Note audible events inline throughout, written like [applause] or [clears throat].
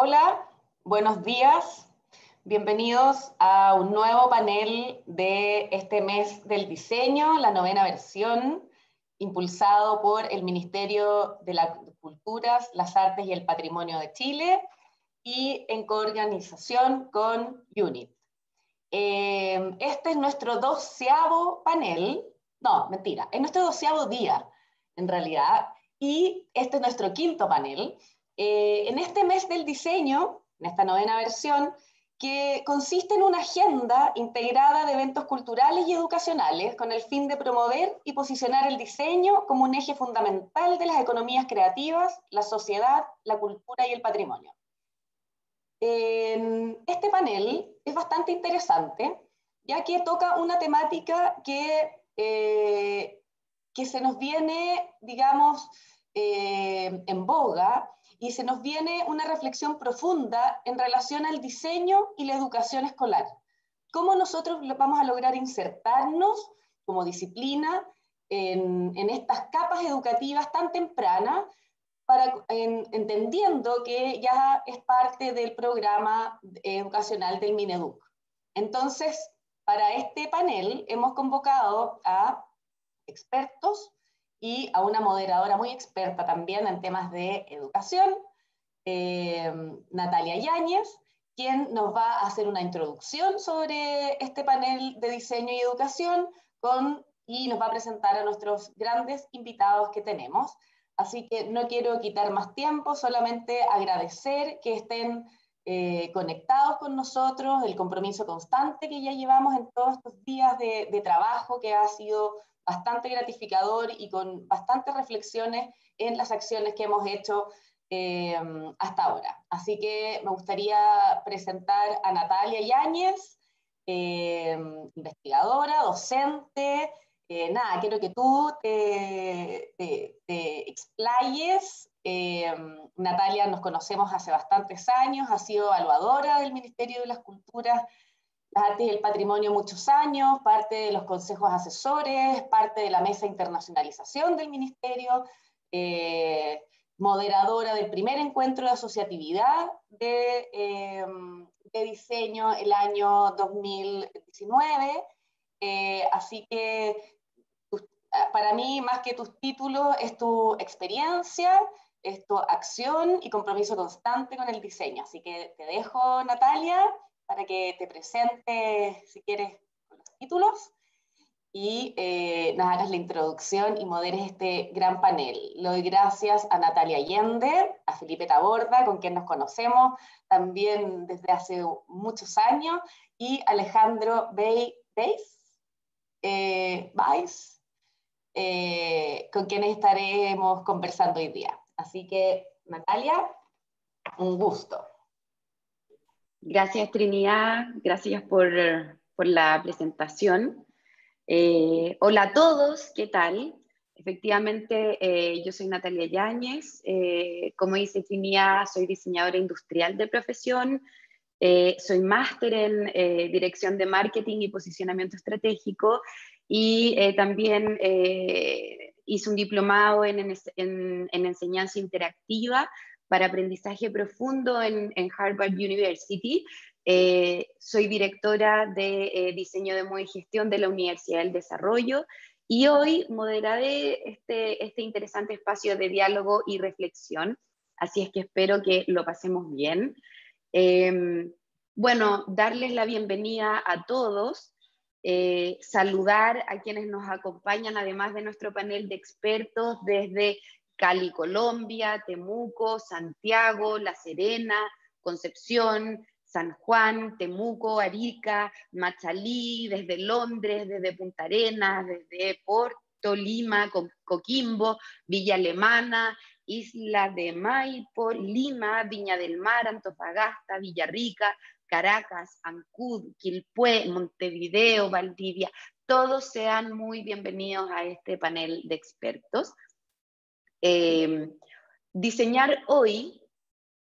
Hola, buenos días. Bienvenidos a un nuevo panel de este mes del diseño, la novena versión, impulsado por el Ministerio de las Culturas, las Artes y el Patrimonio de Chile y en coorganización con UNIT. Eh, este es nuestro doceavo panel, no, mentira, es nuestro doceavo día, en realidad, y este es nuestro quinto panel. Eh, en este mes del diseño, en esta novena versión, que consiste en una agenda integrada de eventos culturales y educacionales con el fin de promover y posicionar el diseño como un eje fundamental de las economías creativas, la sociedad, la cultura y el patrimonio. este panel es bastante interesante, ya que toca una temática que, eh, que se nos viene, digamos, eh, en boga y se nos viene una reflexión profunda en relación al diseño y la educación escolar. ¿Cómo nosotros vamos a lograr insertarnos como disciplina en, estas capas educativas tan tempranas, para, entendiendo que ya es parte del programa educacional del Mineduc? Entonces, para este panel hemos convocado a expertos y a una moderadora muy experta también en temas de educación, eh, Natalia Yáñez, quien nos va a hacer una introducción sobre este panel de diseño y educación con, y nos va a presentar a nuestros grandes invitados que tenemos. Así que no quiero quitar más tiempo, solamente agradecer que estén eh, conectados con nosotros, el compromiso constante que ya llevamos en todos estos días de, de trabajo que ha sido bastante gratificador y con bastantes reflexiones en las acciones que hemos hecho eh, hasta ahora. Así que me gustaría presentar a Natalia Yáñez, eh, investigadora, docente. Eh, nada, quiero que tú te, te explayes. Natalia nos conocemos hace bastantes años, ha sido evaluadora del Ministerio de las Culturas las artes y el patrimonio muchos años, parte de los consejos asesores, parte de la mesa de internacionalización del ministerio, eh, moderadora del primer encuentro de asociatividad de, em, de diseño el año 2019. Eh, así que para mí, más que tus títulos, es tu experiencia, es tu acción y compromiso constante con el diseño. Así que te dejo, Natalia para que te presente, si quieres, con los títulos y eh, nos hagas la introducción y moderes este gran panel. Le doy gracias a Natalia Allende, a Felipe Taborda, con quien nos conocemos también desde hace muchos años, y Alejandro Bay, eh, eh, con quienes estaremos conversando hoy día. Así que, Natalia, un gusto. Gracias Trinidad, gracias por, la presentación. Eh, hola a todos, ¿qué tal? Efectivamente, eh, yo soy Natalia Yáñez, eh, como dice Trinidad, soy diseñadora industrial de profesión, soy máster en dirección de marketing y posicionamiento estratégico y también hice un diplomado en, en enseñanza interactiva para aprendizaje profundo en, Harvard University. Eh, soy directora de eh, diseño de moda y gestión de la Universidad del Desarrollo y hoy moderaré este, este interesante espacio de diálogo y reflexión, así es que espero que lo pasemos bien. Em, bueno, darles la bienvenida a todos, eh, saludar a quienes nos acompañan, además de nuestro panel de expertos desde Cali, Colombia, Temuco, Santiago, La Serena, Concepción, San Juan, Temuco, Arica, Machalí, desde Londres, desde Punta Arenas, desde Porto, Lima, Coquimbo, Villa Alemana, Isla de Maipo, Lima, Viña del Mar, Antofagasta, Villarrica, Caracas, Ancud, Quilpué, Montevideo, Valdivia. Todos sean muy bienvenidos a este panel de expertos. Em, diseñar hoy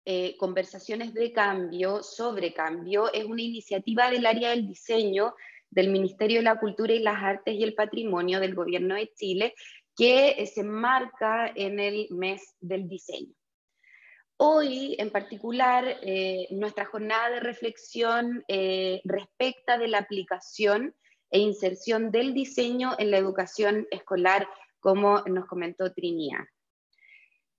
eh, conversaciones de cambio sobre cambio es una iniciativa del área del diseño del Ministerio de la Cultura y las Artes y el Patrimonio del Gobierno de Chile que eh, se enmarca en el mes del diseño. Hoy, en particular, eh, nuestra jornada de reflexión eh, respecta de la aplicación e inserción del diseño en la educación escolar, como nos comentó Trinidad.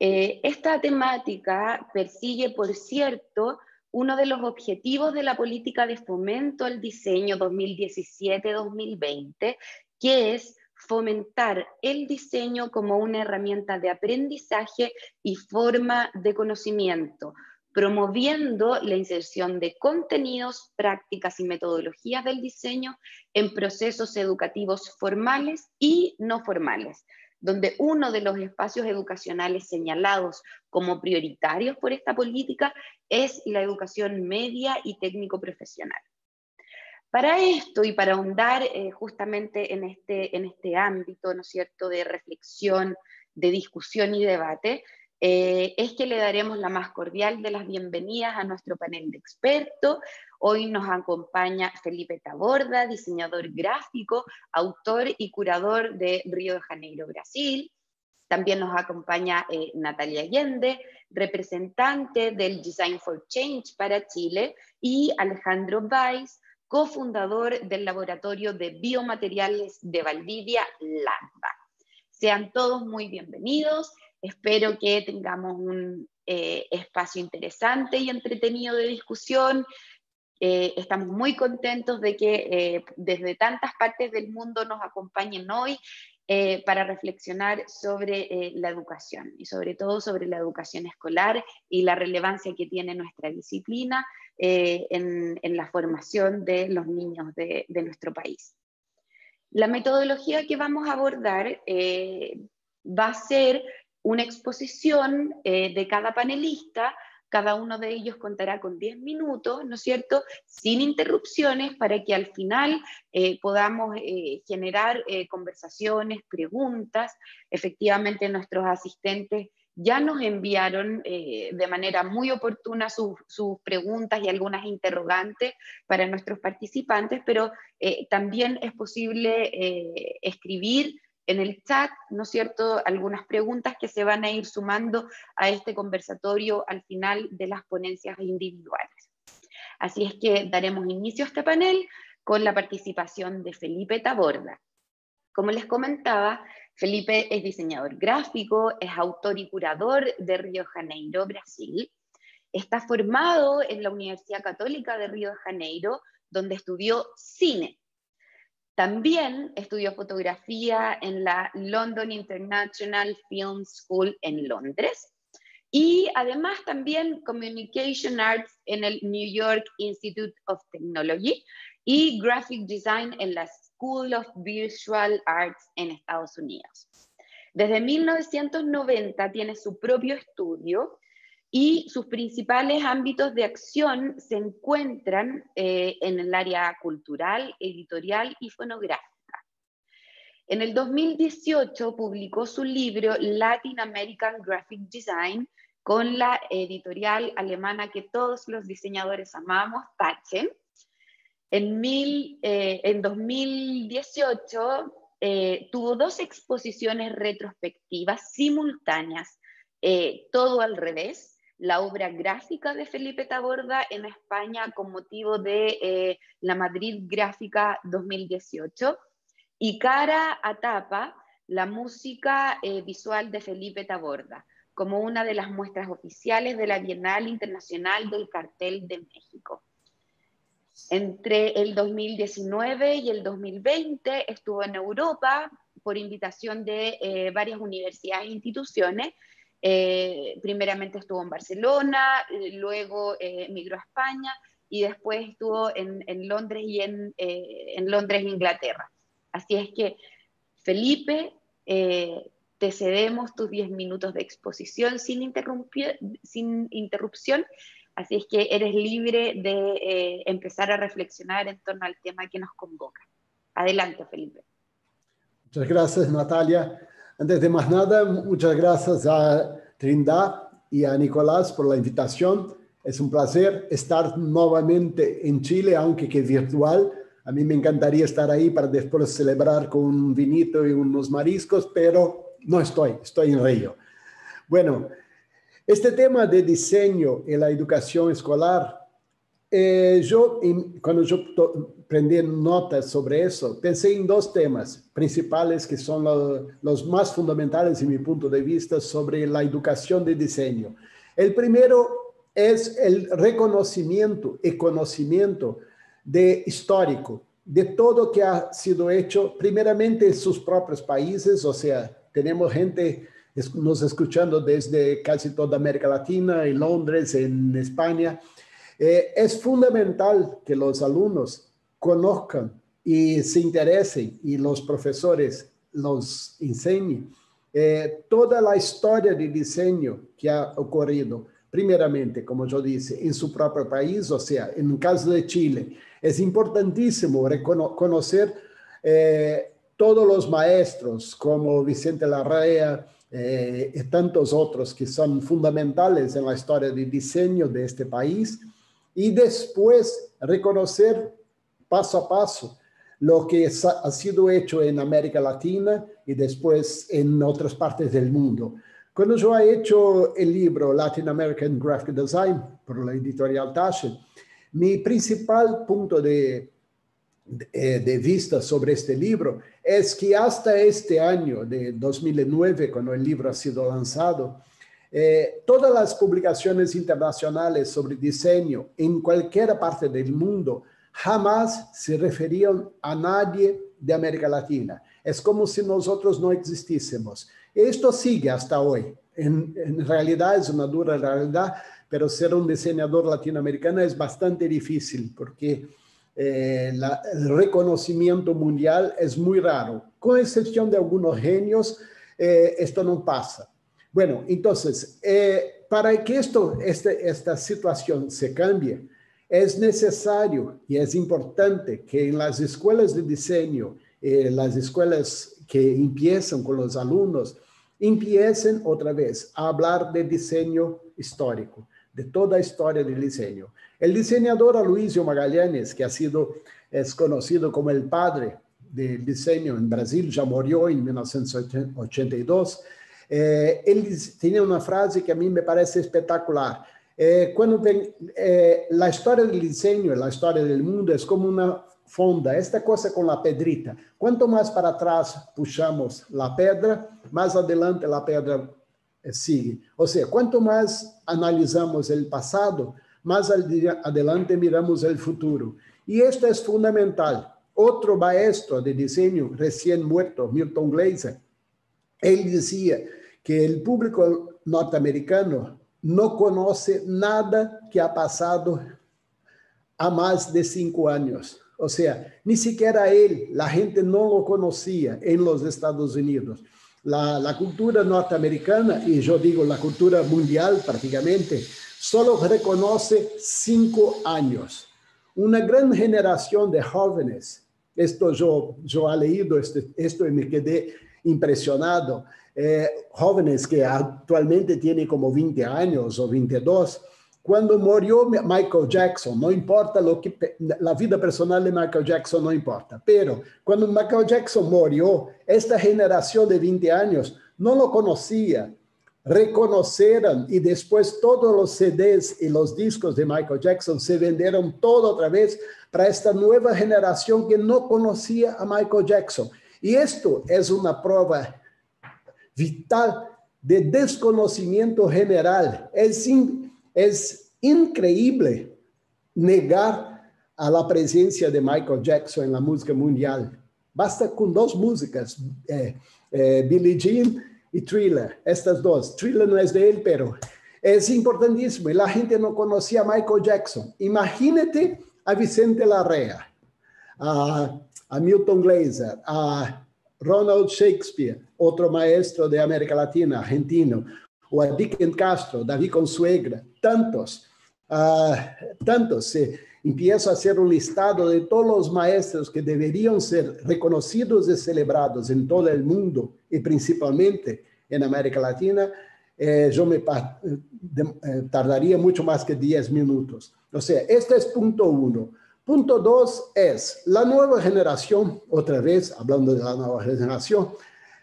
Eh, esta temática persigue, por cierto, uno de los objetivos de la política de fomento al diseño 2017-2020, que es fomentar el diseño como una herramienta de aprendizaje y forma de conocimiento, promoviendo la inserción de contenidos, prácticas y metodologías del diseño en procesos educativos formales y no formales, donde uno de los espacios educacionales señalados como prioritarios por esta política es la educación media y técnico-profesional. Para esto y para ahondar eh, justamente en este, en este ámbito, ¿no cierto?, de reflexión, de discusión y debate, eh, es que le daremos la más cordial de las bienvenidas a nuestro panel de expertos. Hoy nos acompaña Felipe Taborda, diseñador gráfico, autor y curador de Río de Janeiro, Brasil. También nos acompaña eh, Natalia Allende, representante del Design for Change para Chile, y Alejandro Weiss, cofundador del Laboratorio de Biomateriales de Valdivia, LAMBA. Sean todos muy bienvenidos. Espero que tengamos un eh, espacio interesante y entretenido de discusión. Eh, estamos muy contentos de que eh, desde tantas partes del mundo nos acompañen hoy para reflexionar sobre la educación y sobre todo sobre la educación escolar y la relevancia que tiene nuestra disciplina en, la formación de los niños de, de, nuestro país. La metodología que vamos a abordar va a ser una exposición eh, de cada panelista, cada uno de ellos contará con 10 minutos, ¿no es cierto?, sin interrupciones para que al final eh, podamos eh, generar conversaciones, preguntas. Efectivamente, nuestros asistentes ya nos enviaron de manera muy oportuna sus, preguntas y algunas interrogantes para nuestros participantes, pero también es posible escribir en el chat, ¿no es cierto?, algunas preguntas que se van a ir sumando a este conversatorio al final de las ponencias individuales. Así es que daremos inicio a este panel con la participación de Felipe Taborda. Como les comentaba, Felipe es diseñador gráfico, es autor y curador de Río Janeiro, Brasil. Está formado en la Universidad Católica de Río de Janeiro, donde estudió cine también estudió fotografía en la London International Film School en Londres y además también Communication Arts en el New York Institute of Technology y Graphic Design en la School of Visual Arts en Estados Unidos. Desde 1990 tiene su propio estudio y sus principales ámbitos de acción se encuentran eh, en el área cultural, editorial y fonográfica. En el 2018 publicó su libro Latin American Graphic Design con la editorial alemana que todos los diseñadores amamos, Tachen. En, eh, en 2018 eh, tuvo dos exposiciones retrospectivas simultáneas, todo al revés, la obra gráfica de Felipe Taborda en España con motivo de eh, la Madrid Gráfica 2018 y cara a tapa la música eh, visual de Felipe Taborda como una de las muestras oficiales de la Bienal Internacional del Cartel de México. Entre el 2019 y el 2020 estuvo en Europa por invitación de eh, varias universidades e instituciones eh, primeramente estuvo en Barcelona, eh, luego eh, migró a España y después estuvo en, Londres y en, en, Londres, Inglaterra. Así es que, Felipe, te cedemos tus 10 minutos de exposición sin, sin interrupción, así es que eres libre de empezar a reflexionar en torno al tema que nos convoca. Adelante, Felipe. Muchas gracias, Natalia. Antes de más nada, muchas gracias a Trindad y a Nicolás por la invitación. Es un placer estar nuevamente en Chile, aunque que virtual. A mí me encantaría estar ahí para después celebrar con un vinito y unos mariscos, pero no estoy, estoy en Río. Bueno, Este tema de diseño en la educación escolar, eh, yo, cuando yo prendí notas sobre eso, pensé en dos temas principales que son los más fundamentales, en mi punto de vista, sobre la educación de diseño. El primero es el reconocimiento y conocimiento de histórico de todo que ha sido hecho, primeramente en sus propios países, o sea, tenemos gente nos escuchando desde casi toda América Latina, en Londres, en España. Eh, es fundamental que los alumnos conozcan y se interesen y los profesores los enseñen. Eh, toda la historia de diseño que ha ocurrido, primeramente, como yo dije, en su propio país, o sea, en el caso de Chile, es importantísimo conocer eh, todos los maestros como Vicente Larrea eh, y tantos otros que son fundamentales en la historia de diseño de este país y después reconocer paso a paso lo que ha sido hecho en América Latina y después en otras partes del mundo. Cuando yo he hecho el libro Latin American Graphic Design por la editorial Taschen, mi principal punto de, eh, de, vista sobre este libro es que hasta este año de 2009, cuando el libro ha sido lanzado, eh, todas las publicaciones internacionales sobre diseño en cualquier parte del mundo jamás se referían a nadie de América Latina. Es como si nosotros no existísemos. Esto sigue hasta hoy. En, realidad es una dura realidad pero ser un diseñador latinoamericano es bastante difícil porque eh, el reconocimiento mundial es muy raro. Con excepción de algunos genios, eh, esto no pasa. Bueno, entonces, eh, para que esto, este, esta situación se cambie, es necesario y es importante que en las escuelas de diseño, las escuelas que empiezan con los alumnos, empiecen otra vez a hablar de diseño histórico de toda a história do desenho. O diseñador Aloysio Magalhães, que ha sido es conocido como el padre del diseño en Brasil, ya murió en 1982, eh, él tenía una frase que a mí me parece espectacular. Eh, cuando ven, eh, la historia del diseño, la historia del mundo es como una fonda, esta cosa con la pedrita. Cuanto más para atrás puxamos la pedra, más adelante la pedra Eh, sigue. Ou seja, quanto mais analisamos o passado, mais adelante miramos o futuro. E isto é fundamental. Outro maestro de desenho recém-muerto, Milton Glaser, ele dizia que o público norte-americano não conhece nada que ha passado há mais de cinco anos. Ou seja, nem sequer a ele, a gente não o conhecia em los Estados Unidos. La, cultura norteamericana, y yo digo la cultura mundial prácticamente, solo reconoce cinco años. Una gran generación de jóvenes, esto yo, yo he leído este, esto y me quedé impresionado, eh, jóvenes que actualmente tienen como 20 años o 22, cuando murió Michael Jackson, no importa lo que la vida personal de Michael Jackson no importa, pero cuando Michael Jackson murió, esta generación de 20 años no lo conocía, reconocieron y después todos los CDs y los discos de Michael Jackson se vendieron todo otra vez para esta nueva generación que no conocía a Michael Jackson. Y esto es una prueba vital de desconocimiento general. Es increíble negar a la presencia de Michael Jackson en la música mundial. Basta con dos músicas, eh, eh, Billie Jean y Thriller, estas dos. Thriller no es de él, pero es importantísimo. Y la gente no conocía a Michael Jackson. Imagínate a Vicente Larrea, a Milton Glaser, a Ronald Shakespeare, otro maestro de América Latina, argentino, o a Dick Castro, David Consuegra, tantos, uh, tantos. Se empieza a hacer un listado de todos los maestros que deberían ser reconocidos y celebrados en todo el mundo y principalmente en América Latina, eh, yo me eh, tardaría mucho más que 10 minutos. O sea, este es punto uno. Punto dos es la nueva generación, otra vez hablando de la nueva generación,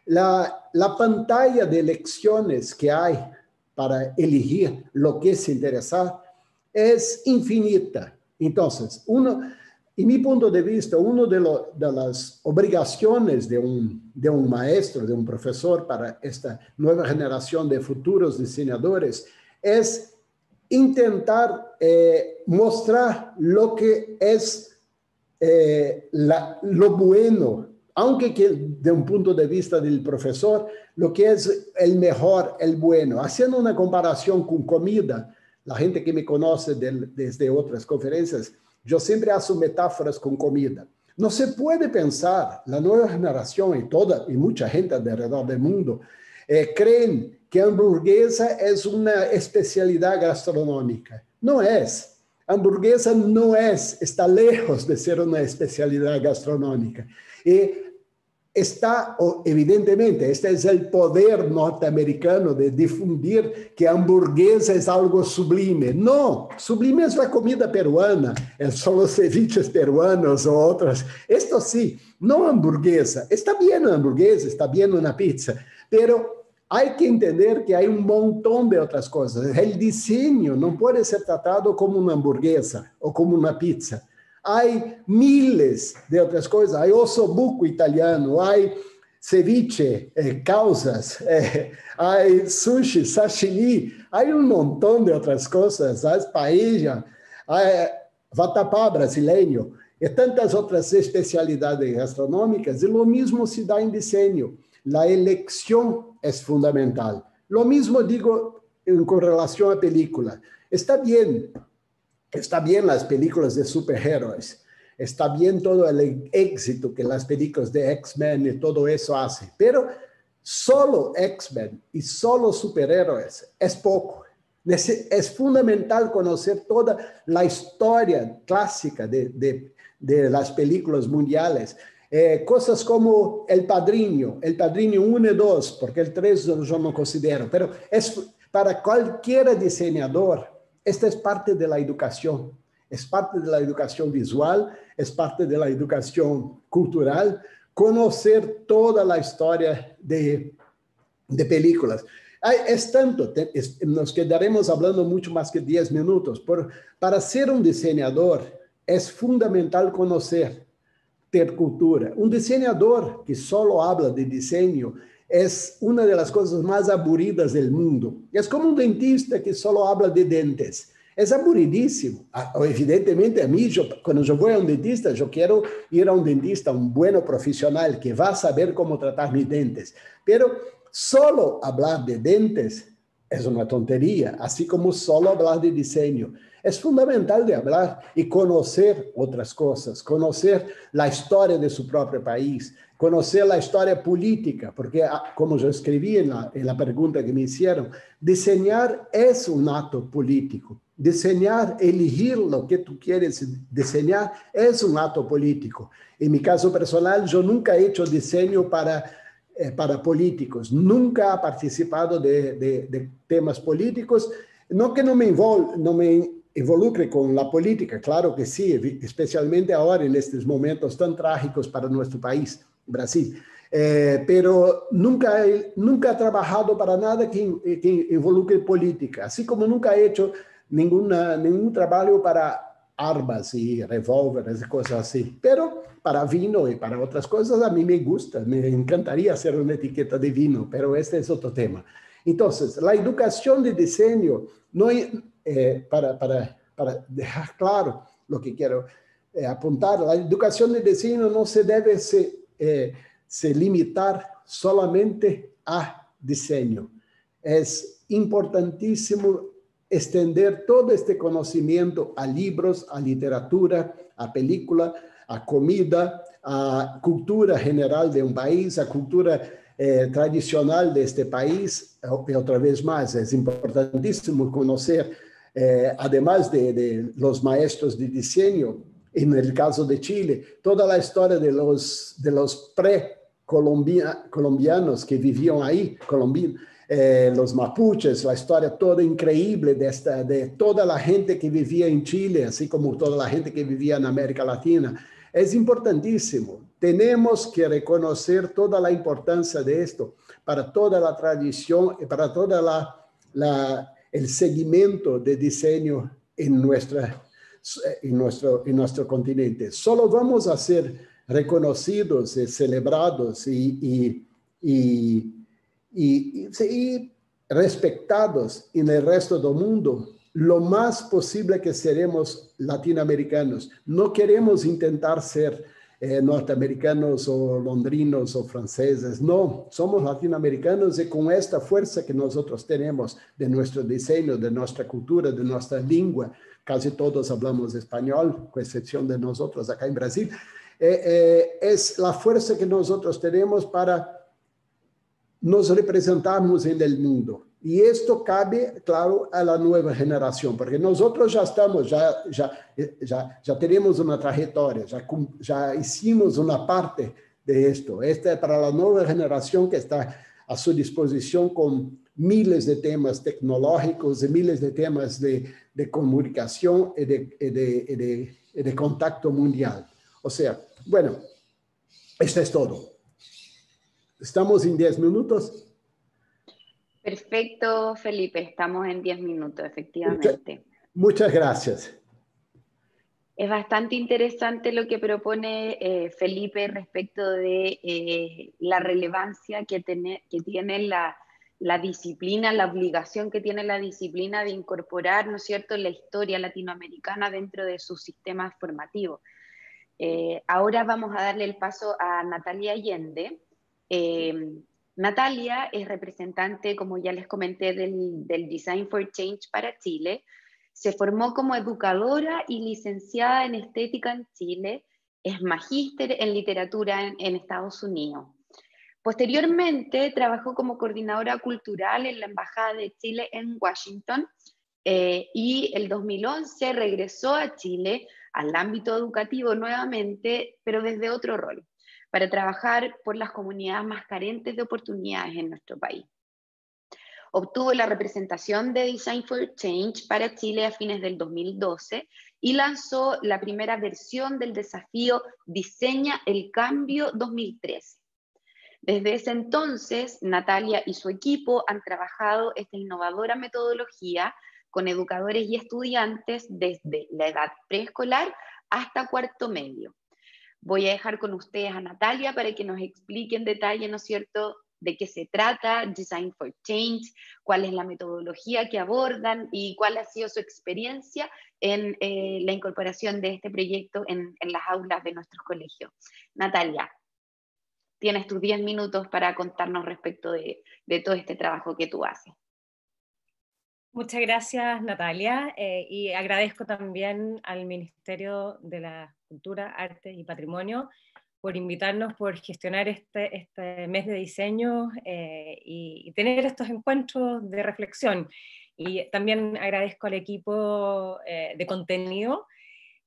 la, la pantalla de lecciones que hay para elegir lo que se interesar es infinita. Entonces, uno, en mi punto de vista, una de, de, las obligaciones de un, de un maestro, de un profesor para esta nueva generación de futuros diseñadores es intentar eh, mostrar lo que es eh, lo bueno, aunque que de un punto de vista del profesor, lo que es el mejor, el bueno. Haciendo una comparación con comida, la gente que me conoce desde otras conferencias, yo siempre hago metáforas con comida. No se puede pensar, la nueva generación y toda, y mucha gente alrededor del mundo, eh, creen que hamburguesa es una especialidad gastronómica. No es. Hamburguesa no es, está lejos de ser una especialidad gastronómica. Y está, evidentemente, este es el poder norteamericano de difundir que hamburguesa es algo sublime. No, sublime es la comida peruana, son los ceviches peruanos o otras. Esto sí, no hamburguesa. Está bien una hamburguesa, está bien una pizza, pero hay que entender que hay un montón de otras cosas. El diseño no puede ser tratado como una hamburguesa o como una pizza hay miles de otras cosas. Hay buco italiano, hay ceviche, eh, causas, eh, hay sushi, sashimi, hay un montón de otras cosas, hay paella, hay vatapá brasileño, y tantas otras especialidades gastronómicas, y lo mismo se da en diseño. La elección es fundamental. Lo mismo digo con relación a película. Está bien Está bien las películas de superhéroes, está bien todo el éxito que las películas de X-Men y todo eso hacen, pero solo X-Men y solo superhéroes es poco. Es fundamental conocer toda la historia clásica de, de, las películas mundiales. Eh, cosas como El Padrino, El Padrino 1 y 2, porque el 3 yo no considero, pero es para cualquier diseñador esta es parte de la educación, es parte de la educación visual, es parte de la educación cultural, conocer toda la historia de, de películas. Es tanto, nos quedaremos hablando mucho más que 10 minutos. Por, para ser un diseñador es fundamental conocer, ter cultura. Un diseñador que solo habla de diseño es una de las cosas más aburridas del mundo. Es como un dentista que solo habla de dentes. Es aburridísimo. Ah, evidentemente, a yo, cuando yo voy a un dentista, yo quiero ir a un dentista, un buen profesional que a saber cómo tratar mis dentes. Pero solo hablar de dentes es una tontería, así como solo hablar de diseño. Es fundamental de hablar y conocer otras cosas, conocer la historia de su propio país, conocer la historia política, porque ah, como yo escribí en la, en la pregunta que me hicieron, diseñar es un acto político. Diseñar, elegir lo que tú quieres diseñar es un acto político. En mi caso personal, yo nunca he hecho diseño para, eh, para políticos, nunca he participado de, de, temas políticos, no que no me, invol, no me involucre con la política, claro que sí, especialmente ahora en estos momentos tan trágicos para nuestro país Brasil. Eh, pero nunca, nunca he trabajado para nada que, que, involucre política, así como nunca he hecho ninguna, ningún trabajo para armas y revólveres y cosas así. Pero para vino y para otras cosas a mí me gusta, me encantaría hacer una etiqueta de vino, pero este es otro tema. Entonces, la educación de diseño, no, eh, para, para, para dejar claro lo que quiero eh, apuntar, la educación de diseño no se debe se, eh, se limitar solamente a diseño. Es importantísimo extender todo este conocimiento a libros, a literatura, a película, a comida, a cultura general de un país, a cultura eh, tradicional de este país. Y otra vez más, es importantísimo conocer, eh, además de, los maestros de diseño, en el caso de Chile, toda la historia de los, de pre-colombianos que vivían ahí, colombianos, eh, los mapuches, la historia toda increíble de, esta, de toda la gente que vivía en Chile, así como toda la gente que vivía en América Latina. Es importantísimo. Tenemos que reconocer toda la importancia de esto para toda la tradición y para toda la, la, el seguimiento de diseño en, nuestra, en, nuestro, en nuestro continente. Solo vamos a ser reconocidos y celebrados y, y, y, y respetados en el resto del mundo lo más posible que seremos latinoamericanos. No queremos intentar ser eh, norteamericanos o londrinos o franceses, no, somos latinoamericanos y con esta fuerza que nosotros tenemos de nuestro diseño, de nuestra cultura, de nuestra lengua, casi todos hablamos español, con excepción de nosotros acá en Brasil, eh, eh, es la fuerza que nosotros tenemos para nos representarmos en el mundo. Y esto cabe, claro, a la nueva generación, porque nosotros ya estamos, ya, ya, ya, ya tenemos una trayectoria, ya, ya hicimos una parte de esto. Esta es para la nueva generación que está a su disposición con miles de temas tecnológicos y miles de temas de, de comunicación y de, y de, y de contacto mundial. O sea, bueno, esto es todo. ¿Estamos en 10 minutos? Perfecto, Felipe, estamos en 10 minutos, efectivamente. Muchas, gracias. Es bastante interesante lo que propone eh, Felipe respecto de eh, la relevancia que, tiene, que tiene la, la, disciplina, la obligación que tiene la disciplina de incorporar, ¿no es cierto?, la historia latinoamericana dentro de sus sistemas formativos. Eh, ahora vamos a darle el paso a Natalia Allende. Natalia es representante, como ya les comenté, del, Design for Change para Chile. Se formó como educadora y licenciada en estética en Chile. Es magíster en literatura en, Estados Unidos. Posteriormente trabajó como coordinadora cultural en la Embajada de Chile en Washington eh, y el 2011 regresó a Chile al ámbito educativo nuevamente, pero desde otro rol para trabajar por las comunidades más carentes de oportunidades en nuestro país. Obtuvo la representación de Design for Change para Chile a fines del 2012 y lanzó la primera versión del desafío Diseña el Cambio 2013. Desde ese entonces, Natalia y su equipo han trabajado esta innovadora metodología con educadores y estudiantes desde la edad preescolar hasta cuarto medio. Voy a dejar con ustedes a Natalia para que nos explique en detalle, ¿no es cierto?, de qué se trata Design for Change, cuál es la metodología que abordan y cuál ha sido su experiencia en eh, la incorporación de este proyecto en, las aulas de nuestros colegios. Natalia, tienes tus 10 minutos para contarnos respecto de, de todo este trabajo que tú haces. Muchas gracias, Natalia, eh, y agradezco también al Ministerio de la Cultura, Arte y Patrimonio por invitarnos, por gestionar este, este mes de diseño eh, y, tener estos encuentros de reflexión. Y también agradezco al equipo eh, de contenido.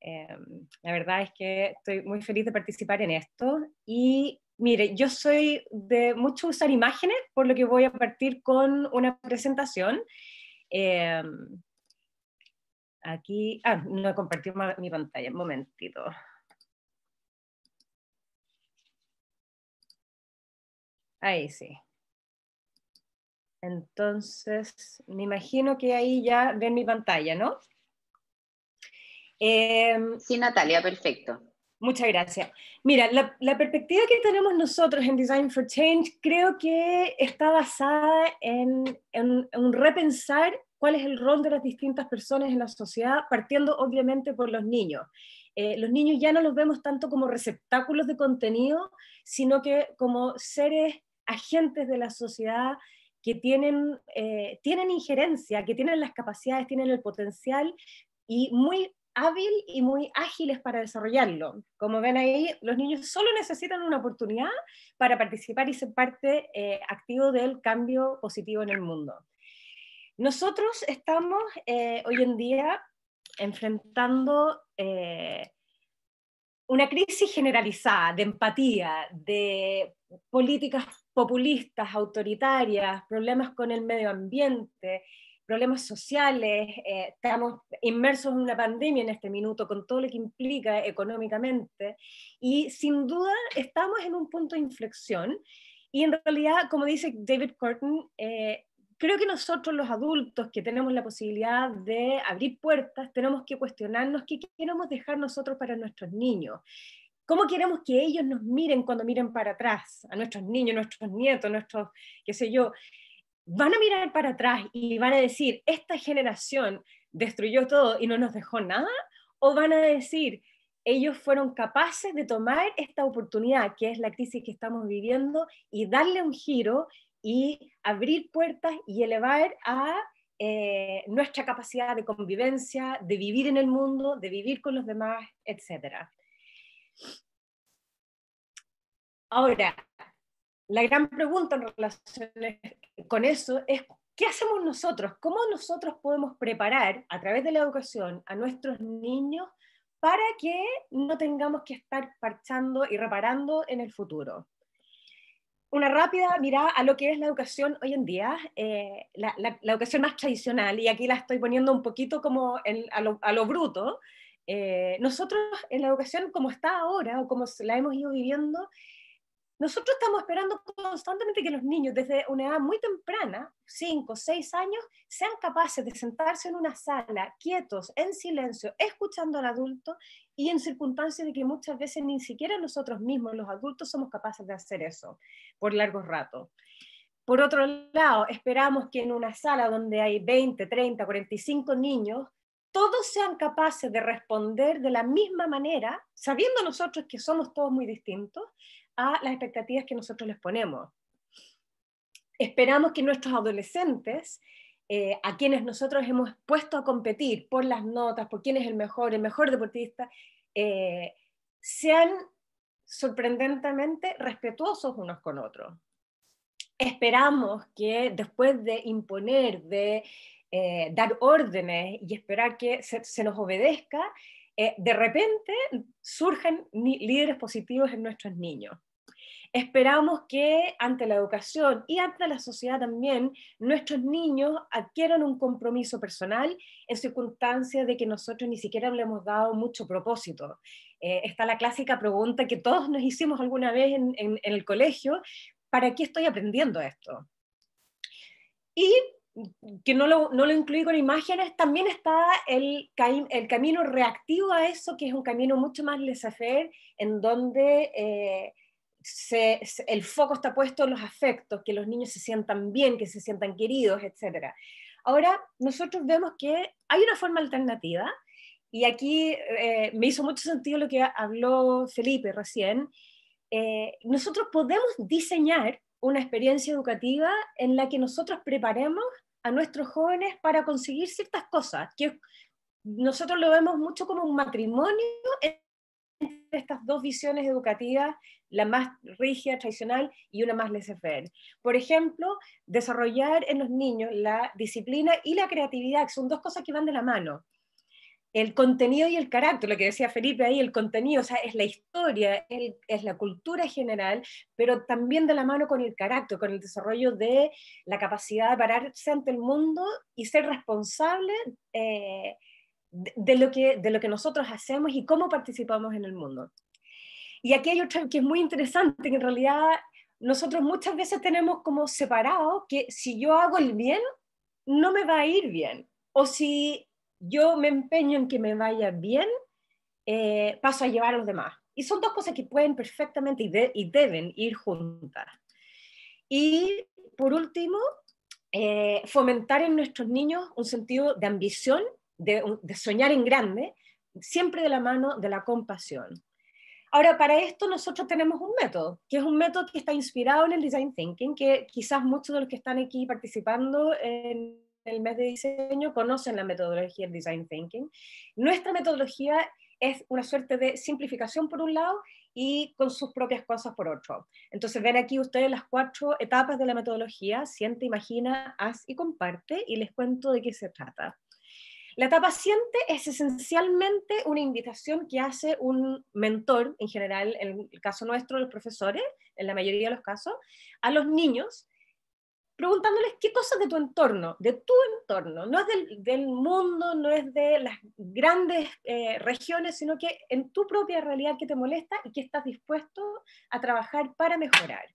la verdad es que estoy muy feliz de participar en esto. Y mire, yo soy de mucho usar imágenes, por lo que voy a partir con una presentación Em, aquí, ah, no he compartido mi pantalla, un momentito. Ahí sí. Entonces, me imagino que ahí ya ven mi pantalla, ¿no? Em, sí, Natalia, perfecto. Muchas gracias. Mira, la, perspectiva que tenemos nosotros en Design for Change creo que está basada en, en, repensar cuál es el rol de las distintas personas en la sociedad, partiendo obviamente por los niños. Eh, los niños ya no los vemos tanto como receptáculos de contenido, sino que como seres agentes de la sociedad que tienen, eh, tienen injerencia, que tienen las capacidades, tienen el potencial y muy hábil y muy ágiles para desarrollarlo. Como ven ahí, los niños solo necesitan una oportunidad para participar y ser parte eh, activo del cambio positivo en el mundo. Nosotros estamos eh, hoy en día enfrentando eh, una crisis generalizada de empatía, de políticas populistas, autoritarias, problemas con el medio ambiente, problemas sociales, eh, estamos inmersos en una pandemia en este minuto con todo lo que implica económicamente y sin duda estamos en un punto de inflexión y en realidad, como dice David Corton, eh, creo que nosotros los adultos que tenemos la posibilidad de abrir puertas, tenemos que cuestionarnos qué queremos dejar nosotros para nuestros niños. ¿Cómo queremos que ellos nos miren cuando miren para atrás? A nuestros niños, nuestros nietos, nuestros, qué sé yo. Van a mirar para atrás y van a decir, esta generación destruyó todo y no nos dejó nada. O van a decir, ellos fueron capaces de tomar esta oportunidad, que es la crisis que estamos viviendo, y darle un giro y abrir puertas y elevar a eh, nuestra capacidad de convivencia, de vivir en el mundo, de vivir con los demás, etc. Ahora, la gran pregunta en relación con eso es, ¿qué hacemos nosotros? ¿Cómo nosotros podemos preparar a través de la educación a nuestros niños para que no tengamos que estar parchando y reparando en el futuro? Una rápida mirada a lo que es la educación hoy en día, eh, la, educación más tradicional, y aquí la estoy poniendo un poquito como a, lo, bruto. Eh, nosotros en la educación como está ahora o como la hemos ido viviendo, nosotros estamos esperando constantemente que los niños desde una edad muy temprana, 5, 6 años, sean capaces de sentarse en una sala, quietos, en silencio, escuchando al adulto y en circunstancias de que muchas veces ni siquiera nosotros mismos, los adultos, somos capaces de hacer eso por largos ratos. Por otro lado, esperamos que en una sala donde hay 20, 30, 45 niños, todos sean capaces de responder de la misma manera, sabiendo nosotros que somos todos muy distintos, a las expectativas que nosotros les ponemos. Esperamos que nuestros adolescentes, eh, a quienes nosotros hemos puesto a competir por las notas, por quién es el mejor, el mejor deportista, eh, sean sorprendentemente respetuosos unos con otros. Esperamos que después de imponer, de eh, dar órdenes y esperar que se nos obedezca, de repente surjan líderes positivos en nuestros niños. Esperamos que ante la educación y ante la sociedad también, nuestros niños adquieran un compromiso personal en circunstancias de que nosotros ni siquiera le hemos dado mucho propósito. Eh, está la clásica pregunta que todos nos hicimos alguna vez en, el colegio, ¿para qué estoy aprendiendo esto? Y que no lo, no lo, incluí con imágenes, también está el, el, camino reactivo a eso, que es un camino mucho más laissez-faire, en donde eh, el foco está puesto en los afectos, que los niños se sientan bien, que se sientan queridos, etc. Ahora, nosotros vemos que hay una forma alternativa, y aquí eh, me hizo mucho sentido lo que habló Felipe recién. Eh, nosotros podemos diseñar una experiencia educativa en la que nosotros preparemos a nuestros jóvenes para conseguir ciertas cosas, que nosotros lo vemos mucho como un matrimonio estas dos visiones educativas la más rígida, tradicional y una más laissez-faire. Por ejemplo, desarrollar en los niños la disciplina y la creatividad, que son dos cosas que van de la mano. El contenido y el carácter, lo que decía Felipe ahí, el contenido, o sea, es la historia, es la cultura general, pero también de la mano con el carácter, con el desarrollo de la capacidad de pararse ante el mundo y ser responsable eh, de, lo que, de lo que nosotros hacemos y cómo participamos en el mundo. Y aquí hay otra que es muy interesante, en realidad nosotros muchas veces tenemos como separado que si yo hago el bien, no me va a ir bien. O si yo me empeño en que me vaya bien, eh, paso a llevar a los demás. Y son dos cosas que pueden perfectamente y, deben ir juntas. Y por último, eh, fomentar en nuestros niños un sentido de ambición, de, de soñar en grande, siempre de la mano de la compasión. Ahora, para esto nosotros tenemos un método, que es un método que está inspirado en el Design Thinking, que quizás muchos de los que están aquí participando en el mes de diseño conocen la metodología del Design Thinking. Nuestra metodología es una suerte de simplificación por un lado y con sus propias cosas por otro. Entonces ven aquí ustedes las cuatro etapas de la metodología, siente, imagina, haz y comparte, y les cuento de qué se trata. La etapa paciente es esencialmente una invitación que hace un mentor, en general, en el caso nuestro, los profesores, en la mayoría de los casos, a los niños, preguntándoles qué cosas de tu entorno, de tu entorno, no es del, mundo, no es de las grandes eh, regiones, sino que en tu propia realidad que te molesta y que estás dispuesto a trabajar para mejorar.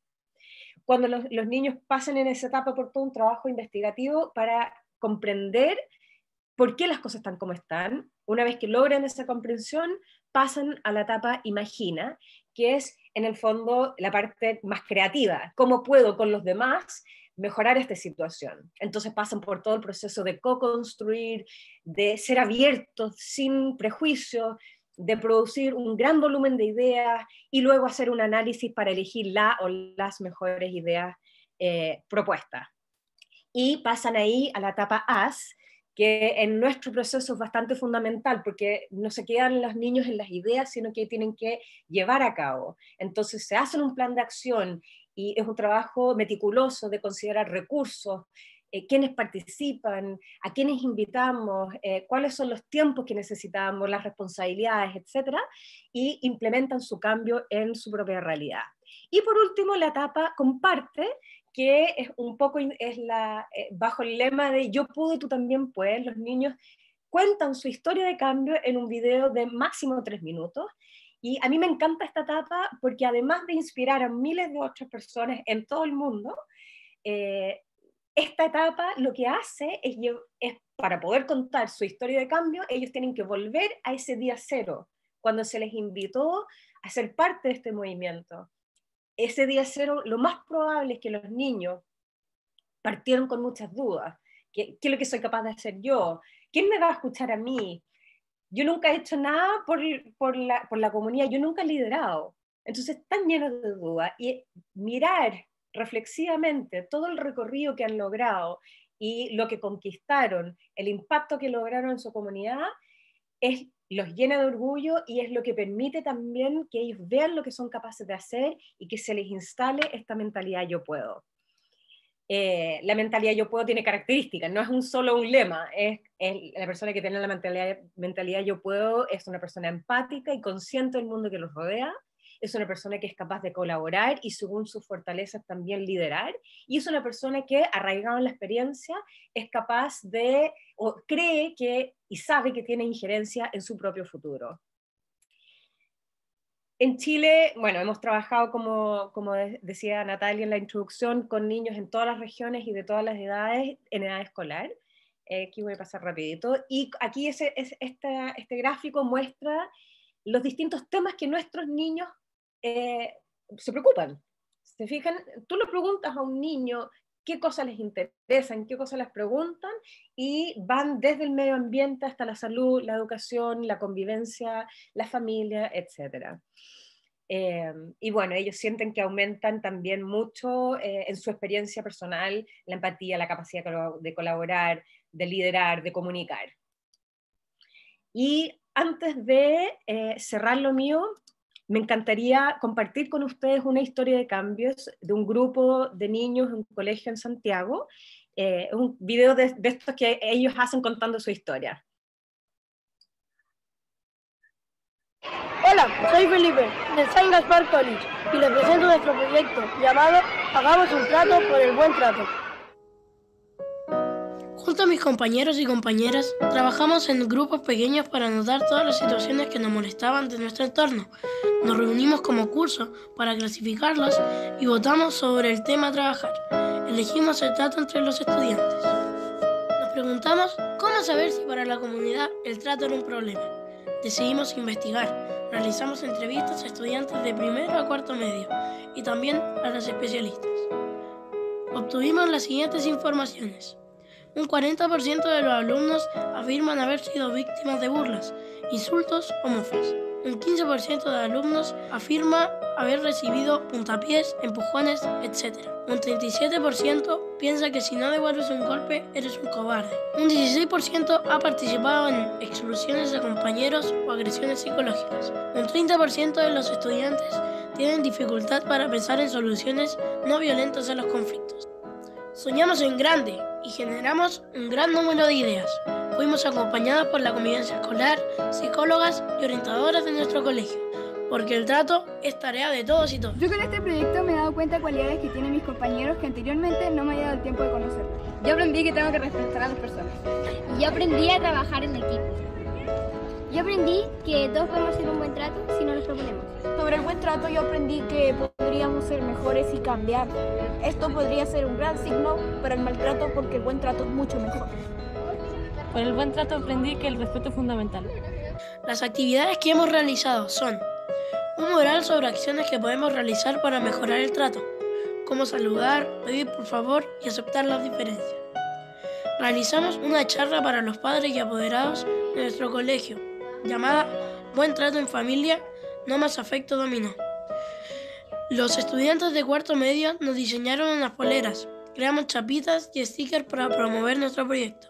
cuando los, los niños pasen en esa etapa por todo un trabajo investigativo para comprender por qué las cosas están como están. Una vez que logran esa comprensión, pasan a la etapa imagina, que es en el fondo la parte más creativa. ¿Cómo puedo con los demás mejorar esta situación? Entonces pasan por todo el proceso de co-construir, de ser abiertos sin prejuicios, de producir un gran volumen de ideas y luego hacer un análisis para elegir la o las mejores ideas eh, propuestas. Y pasan ahí a la etapa AS, que en nuestro proceso es bastante fundamental porque no se quedan los niños en las ideas, sino que tienen que llevar a cabo. Entonces se hacen un plan de acción y es un trabajo meticuloso de considerar recursos, eh, quiénes participan, a quiénes invitamos, eh, cuáles son los tiempos que necesitamos, las responsabilidades, etcétera, y implementan su cambio en su propia realidad. Y por último, la etapa comparte, que es un poco es la, eh, bajo el lema de yo pude, tú también puedes. Los niños cuentan su historia de cambio en un video de máximo tres minutos. Y a mí me encanta esta etapa porque además de inspirar a miles de otras personas en todo el mundo, eh, esta etapa lo que hace es, es, para poder contar su historia de cambio, ellos tienen que volver a ese día cero, cuando se les invitó a ser parte de este movimiento ese día cero, lo más probable es que los niños partieron con muchas dudas. ¿Qué, ¿Qué, es lo que soy capaz de hacer yo? ¿Quién me va a escuchar a mí? Yo nunca he hecho nada por, por, la, por la comunidad, yo nunca he liderado. Entonces están llenos de dudas y mirar reflexivamente todo el recorrido que han logrado y lo que conquistaron, el impacto que lograron en su comunidad, es los llena de orgullo y es lo que permite también que ellos vean lo que son capaces de hacer y que se les instale esta mentalidad yo puedo. Eh, la mentalidad yo puedo tiene características, no es un solo un lema, es, la persona que tiene la mentalidad, mentalidad yo puedo es una persona empática y consciente del mundo que los rodea, es una persona que es capaz de colaborar y según sus fortalezas también liderar, y es una persona que, arraigado en la experiencia, es capaz de, o cree que y sabe que tiene injerencia en su propio futuro. En Chile, bueno, hemos trabajado, como, como decía Natalia en la introducción, con niños en todas las regiones y de todas las edades, en edad escolar. Eh, aquí voy a pasar rapidito. Y aquí ese, es, este gráfico muestra los distintos temas que nuestros niños eh, se preocupan. ¿Se fijan? Tú le preguntas a un niño qué cosas les interesan, qué cosas les preguntan y van desde el medio ambiente hasta la salud, la educación, la convivencia, la familia, etc. Eh, y bueno, ellos sienten que aumentan también mucho eh, en su experiencia personal la empatía, la capacidad de colaborar, de liderar, de comunicar. Y antes de cerrar lo mío, me encantaría compartir con ustedes una historia de cambios de un grupo de niños en un colegio en Santiago, eh, un video de, estos que ellos hacen contando su historia. Hola, soy Felipe, de San Gaspar College, y les presento nuestro proyecto llamado Hagamos un trato por el buen trato. Junto a mis compañeros y compañeras, trabajamos en grupos pequeños para anotar todas las situaciones que nos molestaban de nuestro entorno. Nos reunimos como curso para clasificarlas y votamos sobre el tema a trabajar. Elegimos el trato entre los estudiantes. Nos preguntamos cómo saber si para la comunidad el trato era un problema. Decidimos investigar. Realizamos entrevistas a estudiantes de primero a cuarto medio y también a los especialistas. Obtuvimos las siguientes informaciones. Un 40% de los alumnos afirman haber sido víctimas de burlas, insultos o mofas. Un 15% de alumnos afirma haber recibido puntapiés, empujones, etc. Un 37% piensa que si no devuelves un golpe eres un cobarde. Un 16% ha participado en exclusiones de compañeros o agresiones psicológicas. Un 30% de los estudiantes tienen dificultad para pensar en soluciones no violentas a los conflictos. Soñamos en grande y generamos un gran número de ideas. Fuimos acompañadas por la convivencia escolar, psicólogas y orientadoras de nuestro colegio, porque el trato es tarea de todos y todas. Yo con este proyecto me he dado cuenta de cualidades que tienen mis compañeros que anteriormente no me había dado el tiempo de conocerlos. Yo aprendí que tengo que respetar a las personas. Y yo aprendí a trabajar en equipo. Yo aprendí que todos podemos hacer un buen trato si no nos proponemos. Sobre el buen trato yo aprendí que podríamos ser mejores y cambiar. Esto podría ser un gran signo para el maltrato porque el buen trato es mucho mejor. Por el buen trato aprendí que el respeto es fundamental. Las actividades que hemos realizado son un mural sobre acciones que podemos realizar para mejorar el trato, como saludar, pedir por favor y aceptar las diferencias. Realizamos una charla para los padres y apoderados de nuestro colegio, llamada Buen Trato en Familia, no más afecto dominó. Los estudiantes de cuarto medio nos diseñaron unas poleras, creamos chapitas y stickers para promover nuestro proyecto.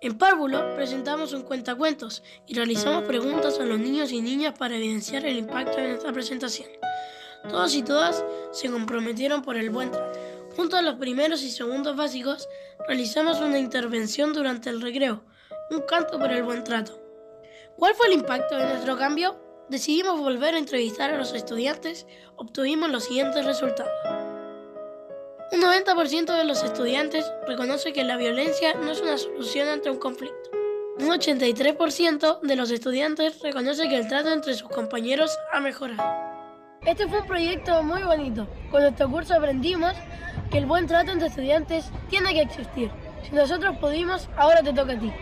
En Párvulo presentamos un cuentacuentos y realizamos preguntas a los niños y niñas para evidenciar el impacto de nuestra presentación. Todos y todas se comprometieron por el buen trato. Junto a los primeros y segundos básicos, realizamos una intervención durante el recreo, un canto por el buen trato. ¿Cuál fue el impacto de nuestro cambio? Decidimos volver a entrevistar a los estudiantes, obtuvimos los siguientes resultados. Un 90% de los estudiantes reconoce que la violencia no es una solución ante un conflicto. Un 83% de los estudiantes reconoce que el trato entre sus compañeros ha mejorado. Este fue un proyecto muy bonito. Con nuestro curso aprendimos que el buen trato entre estudiantes tiene que existir. Si nosotros pudimos, ahora te toca a ti.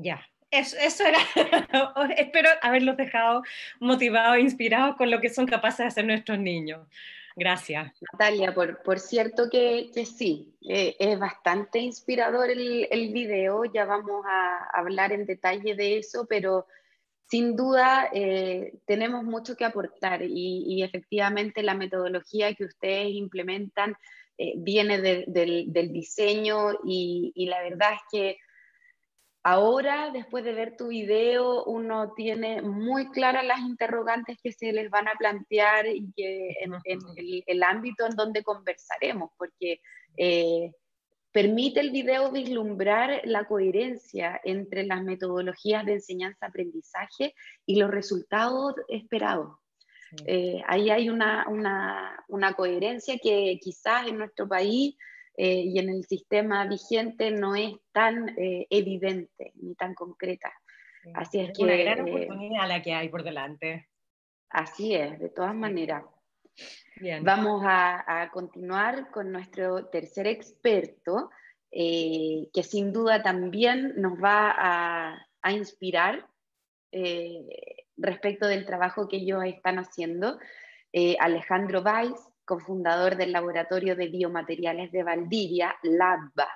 Ya, eso, era, [laughs] espero haberlos dejado motivados e inspirados con lo que son capaces de hacer nuestros niños. Gracias. Natalia, por, por cierto que, que sí, eh, es bastante inspirador el, el, video, ya vamos a hablar en detalle de eso, pero sin duda eh, tenemos mucho que aportar y, y, efectivamente la metodología que ustedes implementan eh, viene de, del, del, diseño y, y la verdad es que Ahora, después de ver tu video, uno tiene muy claras las interrogantes que se les van a plantear y que en, en el, el, ámbito en donde conversaremos, porque eh, permite el video vislumbrar la coherencia entre las metodologías de enseñanza-aprendizaje y los resultados esperados. Sí. Eh, ahí hay una, una, una coherencia que quizás en nuestro país eh, y en el sistema vigente no es tan eh, evidente ni tan concreta. Sí, así es, es que... Una gran eh, oportunidad la que hay por delante. Así es, de todas maneras. Bien. Vamos a, a, continuar con nuestro tercer experto, eh, que sin duda también nos va a, a inspirar respecto del trabajo que ellos están haciendo. Alejandro Valls cofundador del Laboratorio de Biomateriales de Valdivia, LABA.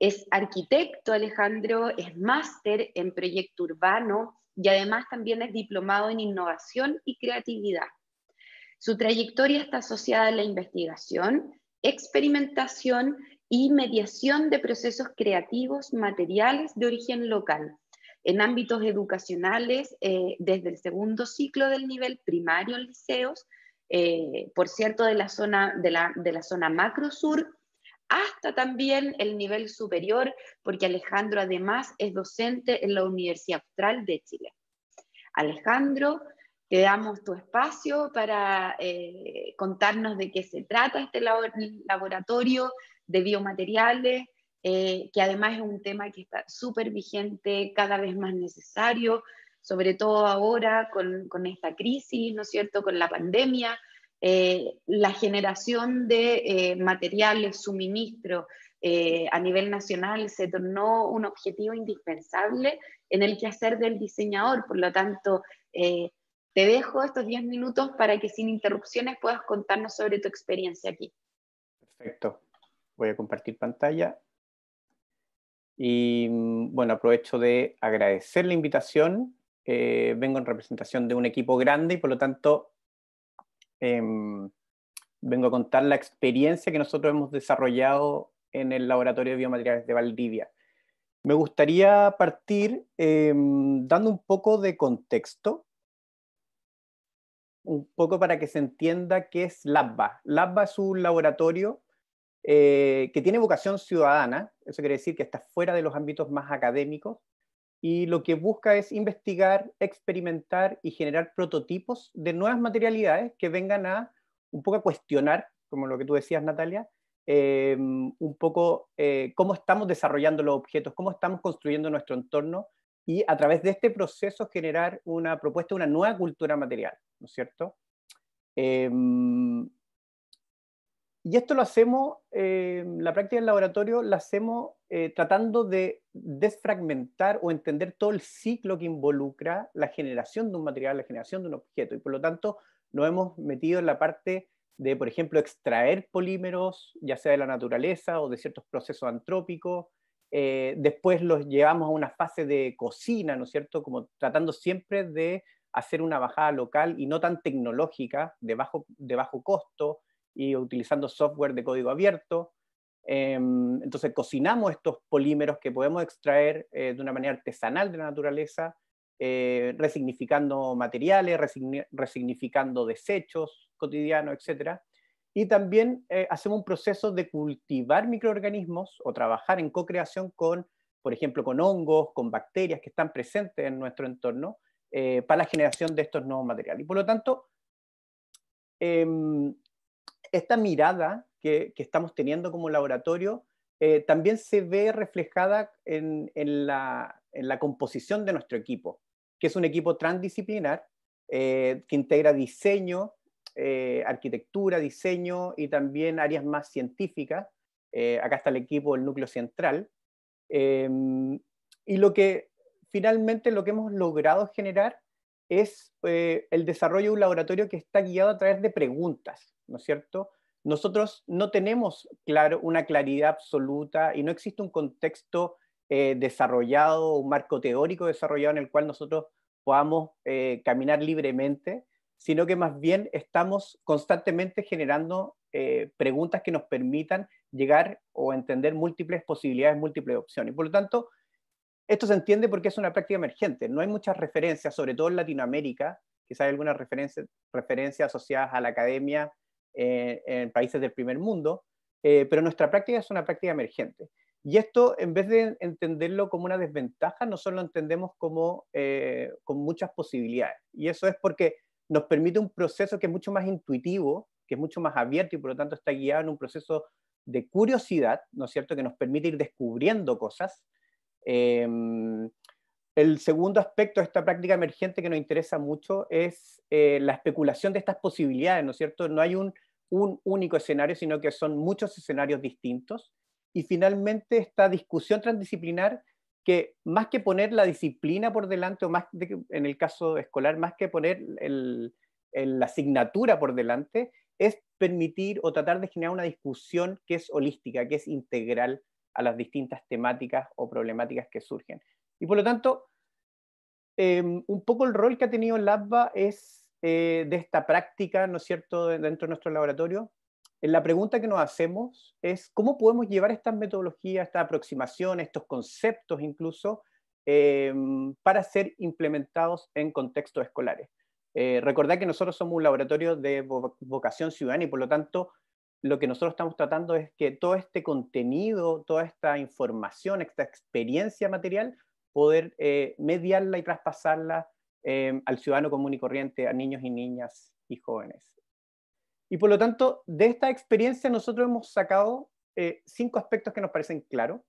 Es arquitecto, Alejandro, es máster en proyecto urbano y además también es diplomado en innovación y creatividad. Su trayectoria está asociada a la investigación, experimentación y mediación de procesos creativos materiales de origen local en ámbitos educacionales eh, desde el segundo ciclo del nivel primario en liceos eh, por cierto, de la, zona, de, la, de la zona macro sur, hasta también el nivel superior, porque Alejandro además es docente en la Universidad Austral de Chile. Alejandro, te damos tu espacio para eh, contarnos de qué se trata este laboratorio de biomateriales, eh, que además es un tema que está súper vigente, cada vez más necesario, sobre todo ahora con, con esta crisis, ¿no es cierto?, con la pandemia, eh, la generación de eh, materiales, suministro eh, a nivel nacional se tornó un objetivo indispensable en el quehacer del diseñador. Por lo tanto, te dejo estos 10 minutos para que sin interrupciones puedas contarnos sobre tu experiencia aquí. Perfecto. Voy a compartir pantalla. Y mm, bueno, aprovecho de agradecer la invitación eh, vengo en representación de un equipo grande y por lo tanto eh, vengo a contar la experiencia que nosotros hemos desarrollado en el Laboratorio de Biomateriales de Valdivia. Me gustaría partir eh, dando un poco de contexto, un poco para que se entienda qué es LABBA. LABBA es un laboratorio eh, que tiene vocación ciudadana, eso quiere decir que está fuera de los ámbitos más académicos, y lo que busca es investigar, experimentar y generar prototipos de nuevas materialidades que vengan a un poco cuestionar como lo que tú decías, Natalia, em, un poco eh, cómo estamos desarrollando los objetos, cómo estamos construyendo nuestro entorno y a través de este proceso generar una propuesta, una nueva cultura material, ¿no es cierto? Em, y esto lo hacemos, eh, la práctica del laboratorio la hacemos eh, tratando de desfragmentar o entender todo el ciclo que involucra la generación de un material, la generación de un objeto. Y por lo tanto, nos hemos metido en la parte de, por ejemplo, extraer polímeros, ya sea de la naturaleza o de ciertos procesos antrópicos. Eh, después los llevamos a una fase de cocina, ¿no es cierto? Como tratando siempre de hacer una bajada local y no tan tecnológica, de bajo, de bajo costo, y utilizando software de código abierto. Em, entonces cocinamos estos polímeros que podemos extraer eh, de una manera artesanal de la naturaleza, eh, resignificando materiales, resignificando desechos cotidianos, etc. Y también eh, hacemos un proceso de cultivar microorganismos o trabajar en co-creación con, por ejemplo, con hongos, con bacterias que están presentes en nuestro entorno para la generación de estos nuevos materiales. Y por lo tanto, em, esta mirada que, estamos teniendo como laboratorio eh, también se ve reflejada en, la, composición de nuestro equipo, que es un equipo transdisciplinar eh, que integra diseño, eh, arquitectura, diseño y también áreas más científicas. acá está el equipo, el núcleo central. Em, y lo que finalmente lo que hemos logrado generar es el desarrollo de un laboratorio que está guiado a través de preguntas. ¿No es cierto? Nosotros no tenemos claro, una claridad absoluta y no existe un contexto eh, desarrollado, un marco teórico desarrollado en el cual nosotros podamos eh, caminar libremente, sino que más bien estamos constantemente generando eh, preguntas que nos permitan llegar o entender múltiples posibilidades, múltiples opciones. Por lo tanto, esto se entiende porque es una práctica emergente. No hay muchas referencias, sobre todo en Latinoamérica, quizás hay algunas referencias, referencias asociadas a la academia eh, en países del primer mundo, eh, pero nuestra práctica es una práctica emergente. Y esto, en vez de entenderlo como una desventaja, nosotros lo entendemos como eh, con muchas posibilidades. Y eso es porque nos permite un proceso que es mucho más intuitivo, que es mucho más abierto y por lo tanto está guiado en un proceso de curiosidad, ¿no es cierto?, que nos permite ir descubriendo cosas. Em, el segundo aspecto de esta práctica emergente que nos interesa mucho es la especulación de estas posibilidades, ¿no es cierto? No hay un un único escenario, sino que son muchos escenarios distintos. Y finalmente esta discusión transdisciplinar que más que poner la disciplina por delante, o más en el caso escolar, más que poner la asignatura por delante, es permitir o tratar de generar una discusión que es holística, que es integral a las distintas temáticas o problemáticas que surgen. Y por lo tanto, em, un poco el rol que ha tenido LABA es eh, de esta práctica, ¿no es cierto?, dentro de nuestro laboratorio, la pregunta que nos hacemos es cómo podemos llevar estas metodologías, esta aproximación, estos conceptos incluso, em, para ser implementados en contextos escolares. Eh, recordad que nosotros somos un laboratorio de vocación ciudadana y por lo tanto lo que nosotros estamos tratando es que todo este contenido, toda esta información, esta experiencia material, poder eh, mediarla y traspasarla Em, al ciudadano común y corriente, a niños y niñas y jóvenes. Y por lo tanto, de esta experiencia nosotros hemos sacado eh, cinco aspectos que nos parecen claros,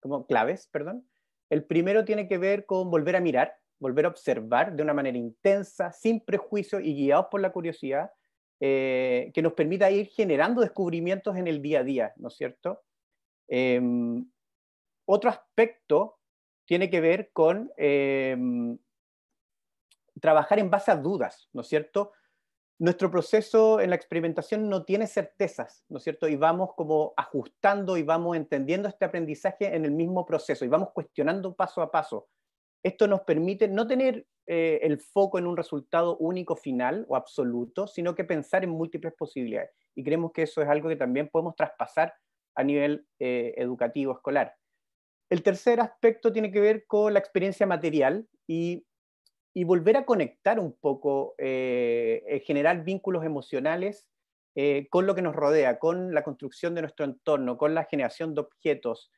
como claves, perdón. El primero tiene que ver con volver a mirar, volver a observar de una manera intensa, sin prejuicio y guiados por la curiosidad, eh, que nos permita ir generando descubrimientos en el día a día, ¿no es cierto? Em, otro aspecto tiene que ver con em, trabajar en base a dudas, ¿no es cierto? Nuestro proceso en la experimentación no tiene certezas, ¿no es cierto? Y vamos como ajustando y vamos entendiendo este aprendizaje en el mismo proceso y vamos cuestionando paso a paso. Esto nos permite no tener eh, el foco en un resultado único final o absoluto, sino que pensar en múltiples posibilidades. Y creemos que eso es algo que también podemos traspasar a nivel eh, educativo escolar. El tercer aspecto tiene que ver con la experiencia material y y volver a conectar un poco, eh, eh, generar vínculos emocionales eh, con lo que nos rodea, con la construcción de nuestro entorno, con la generación de objetos.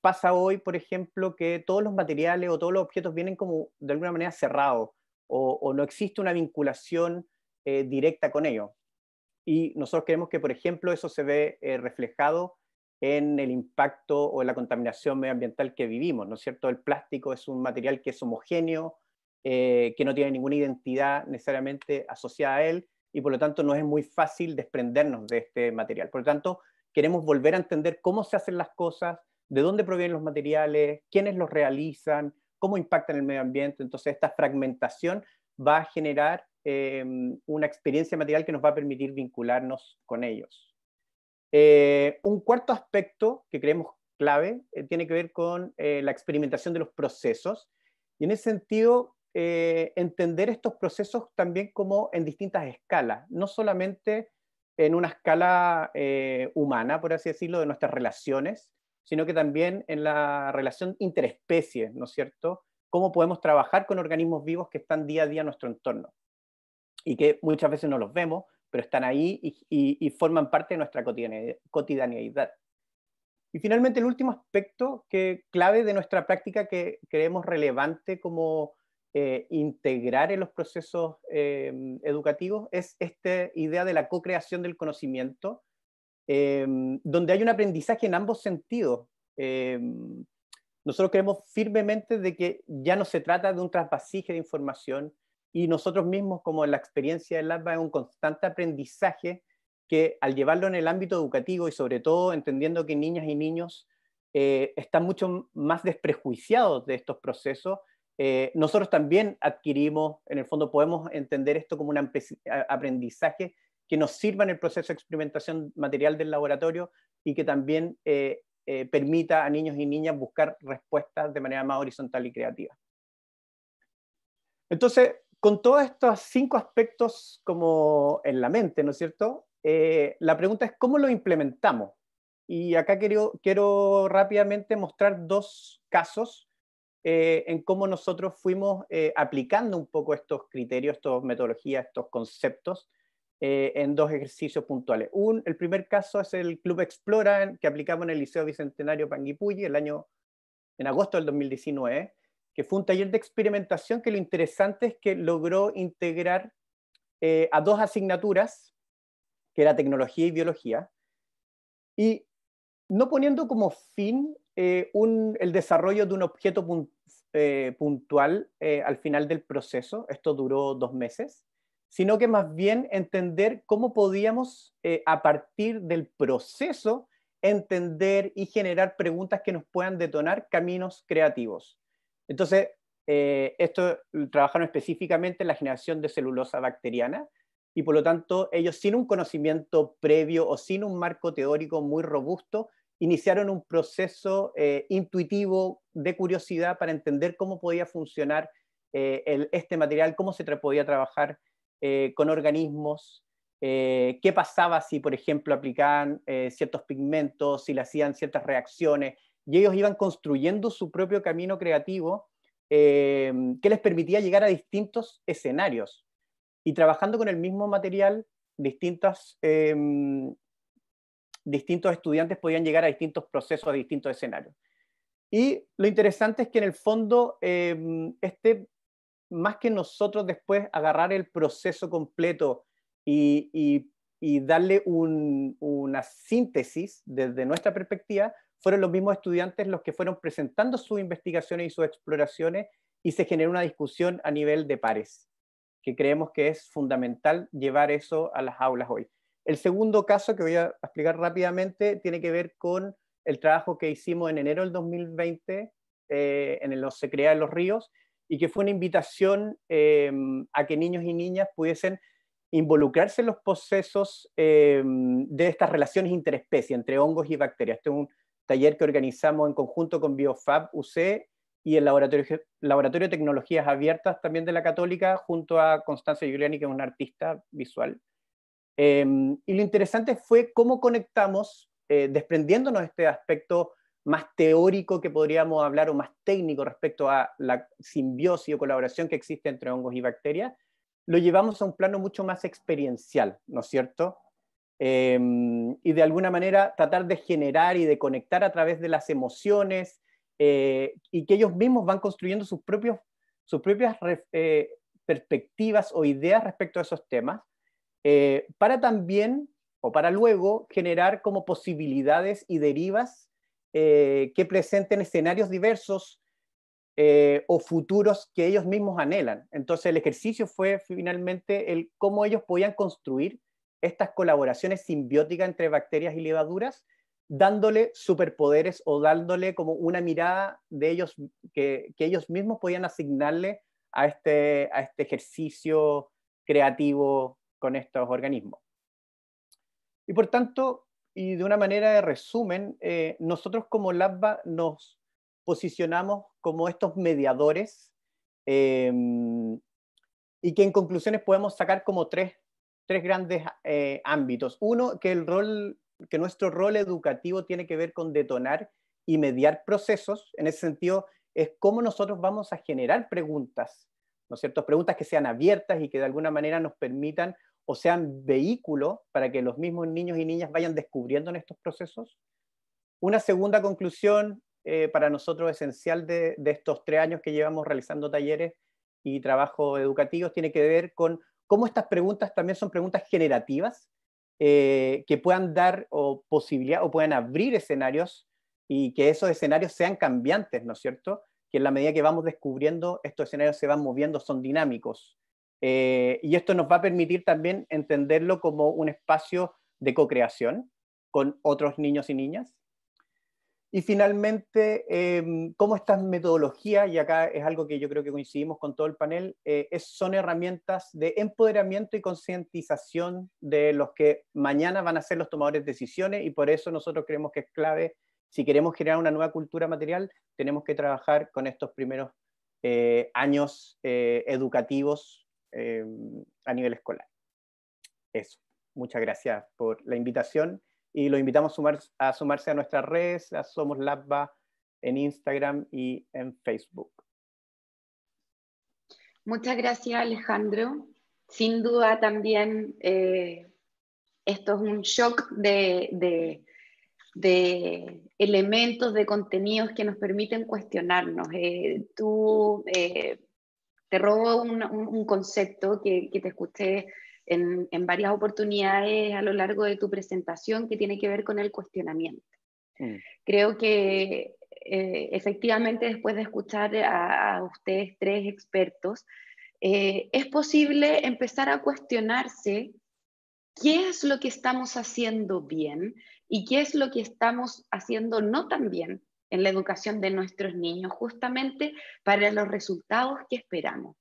pasa hoy, por ejemplo, que todos los materiales o todos los objetos vienen como de alguna manera cerrados o, no existe una vinculación directa con ellos. y nosotros creemos que, por ejemplo, eso se ve eh, reflejado en el impacto o en la contaminación medioambiental que vivimos, ¿no es cierto? El plástico es un material que es homogéneo, eh, que no tiene ninguna identidad necesariamente asociada a él, y por lo tanto no es muy fácil desprendernos de este material. Por lo tanto, queremos volver a entender cómo se hacen las cosas, de dónde provienen los materiales, quiénes los realizan, cómo impactan el medio ambiente. Entonces, esta fragmentación va a generar em, una experiencia material que nos va a permitir vincularnos con ellos. Eh, un cuarto aspecto que creemos clave eh, tiene que ver con eh, la experimentación de los procesos. Y en ese sentido, entender estos procesos también como en distintas escalas, no solamente en una escala humana, por así decirlo, de nuestras relaciones, sino que también en la relación interespecie, ¿no es cierto? Cómo podemos trabajar con organismos vivos que están día a día en nuestro entorno y que muchas veces no los vemos, pero están ahí y, forman parte de nuestra cotidianeidad. Y finalmente, el último aspecto que clave de nuestra práctica que creemos relevante como eh, integrar en los procesos eh, educativos es esta idea de la co-creación del conocimiento Em, donde hay un aprendizaje en ambos sentidos. Em, nosotros creemos firmemente de que ya no se trata de un trasvasije de información y nosotros mismos, como la experiencia del LAB, es un constante aprendizaje que al llevarlo en el ámbito educativo y sobre todo entendiendo que niñas y niños eh, están mucho más desprejuiciados de estos procesos, eh, nosotros también adquirimos, en el fondo podemos entender esto como un aprendizaje que nos sirva en el proceso de experimentación material del laboratorio y que también eh, eh, permita a niños y niñas buscar respuestas de manera más horizontal y creativa. Entonces, con todos estos cinco aspectos como en la mente, ¿no es cierto? Eh, la pregunta es cómo lo implementamos. Y acá quiero, quiero rápidamente mostrar dos casos en cómo nosotros fuimos aplicando un poco estos criterios, estas metodologías, estos conceptos eh, en dos ejercicios puntuales. Un, el primer caso es el Club Explora que aplicamos en el Liceo Bicentenario Panguipulli el año, en agosto del 2019, que fue un taller de experimentación que lo interesante es que logró integrar eh, a dos asignaturas, que era tecnología y biología, y no poniendo como fin eh, el desarrollo de un objeto puntual al final del proceso, esto duró dos meses, sino que más bien entender cómo podíamos, eh, a partir del proceso, entender y generar preguntas que nos puedan detonar caminos creativos. Entonces, eh, esto trabajaron específicamente en la generación de celulosa bacteriana y por lo tanto ellos sin un conocimiento previo o sin un marco teórico muy robusto, iniciaron un proceso eh, intuitivo de curiosidad para entender cómo podía funcionar este material, cómo se podía trabajar eh, con organismos, eh, qué pasaba si, por ejemplo, aplicaban eh, ciertos pigmentos, si le hacían ciertas reacciones, y ellos iban construyendo su propio camino creativo que les permitía llegar a distintos escenarios. Y trabajando con el mismo material, distintos estudiantes podían llegar a distintos procesos, a distintos escenarios. Y lo interesante es que en el fondo este más que nosotros después agarrar el proceso completo y, darle una síntesis desde nuestra perspectiva, fueron los mismos estudiantes los que fueron presentando sus investigaciones y sus exploraciones y se generó una discusión a nivel de pares, que creemos que es fundamental llevar eso a las aulas hoy. El segundo caso que voy a explicar rápidamente tiene que ver con el trabajo que hicimos en enero del 2020 eh, en los Se Crea en los Ríos, y que fue una invitación em, a que niños y niñas pudiesen involucrarse en los procesos em, de estas relaciones interespecies entre hongos y bacterias. Este es un taller que organizamos en conjunto con BioFab UC y el Laboratorio, de Tecnologías Abiertas también de la Católica, junto a Constanza Giuliani, que es una artista visual. Em, y lo interesante fue cómo conectamos, eh, desprendiéndonos de este aspecto más teórico que podríamos hablar o más técnico respecto a la simbiosis o colaboración que existe entre hongos y bacterias, lo llevamos a un plano mucho más experiencial, ¿no es cierto? Em, y de alguna manera tratar de generar y de conectar a través de las emociones eh, y que ellos mismos van construyendo sus, propios, sus propias eh, perspectivas o ideas respecto a esos temas. eh, para también o para luego generar como posibilidades y derivas que presenten escenarios diversos o futuros que ellos mismos anhelan. Entonces el ejercicio fue finalmente el cómo ellos podían construir estas colaboraciones simbióticas entre bacterias y levaduras, dándole superpoderes o dándole como una mirada de ellos que, ellos mismos podían asignarle a este, a este ejercicio creativo con estos organismos. Y por tanto, y de una manera de resumen, eh, nosotros como LABBA nos posicionamos como estos mediadores em, y que en conclusiones podemos sacar como tres, tres grandes eh, ámbitos. Uno, que, el rol, que nuestro rol educativo tiene que ver con detonar y mediar procesos. En ese sentido, es cómo nosotros vamos a generar preguntas, ¿no es cierto? Preguntas que sean abiertas y que de alguna manera nos permitan o sean vehículos para que los mismos niños y niñas vayan descubriendo en estos procesos. Una segunda conclusión eh, para nosotros esencial de, estos tres años que llevamos realizando talleres y trabajos educativos tiene que ver con cómo estas preguntas también son preguntas generativas eh, que puedan dar o posibilidad o puedan abrir escenarios y que esos escenarios sean cambiantes, ¿no es cierto? Que en la medida que vamos descubriendo, estos escenarios se van moviendo, son dinámicos. Eh, y esto nos va a permitir también entenderlo como un espacio de co-creación con otros niños y niñas. Y finalmente, em, cómo estas metodologías, y acá es algo que yo creo que coincidimos con todo el panel, eh, son herramientas de empoderamiento y concientización de los que mañana van a ser los tomadores de decisiones y por eso nosotros creemos que es clave, si queremos generar una nueva cultura material, tenemos que trabajar con estos primeros eh, años educativos eh, a nivel escolar. Eso. Muchas gracias por la invitación y lo invitamos a, sumar, a sumarse a nuestras redes, a Somos Labba en Instagram y en Facebook. Muchas gracias Alejandro. Sin duda también eh, esto es un shock de, elementos, de contenidos que nos permiten cuestionarnos. Eh, tú te robo un, concepto que, te escuché en, varias oportunidades a lo largo de tu presentación que tiene que ver con el cuestionamiento. Mm. Creo que eh, efectivamente después de escuchar a, ustedes tres expertos, eh, es posible empezar a cuestionarse qué es lo que estamos haciendo bien y qué es lo que estamos haciendo no tan bien en la educación de nuestros niños, justamente para los resultados que esperamos.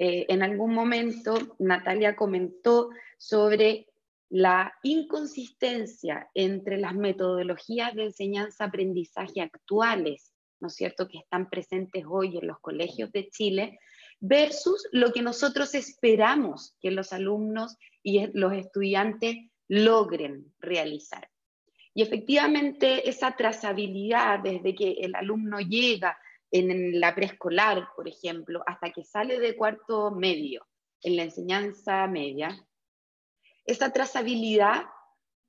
Eh, en algún momento Natalia comentó sobre la inconsistencia entre las metodologías de enseñanza-aprendizaje actuales, ¿no es cierto?, que están presentes hoy en los colegios de Chile, versus lo que nosotros esperamos que los alumnos y los estudiantes logren realizar. Y efectivamente esa trazabilidad desde que el alumno llega en la preescolar, por ejemplo, hasta que sale de cuarto medio, en la enseñanza media, esa trazabilidad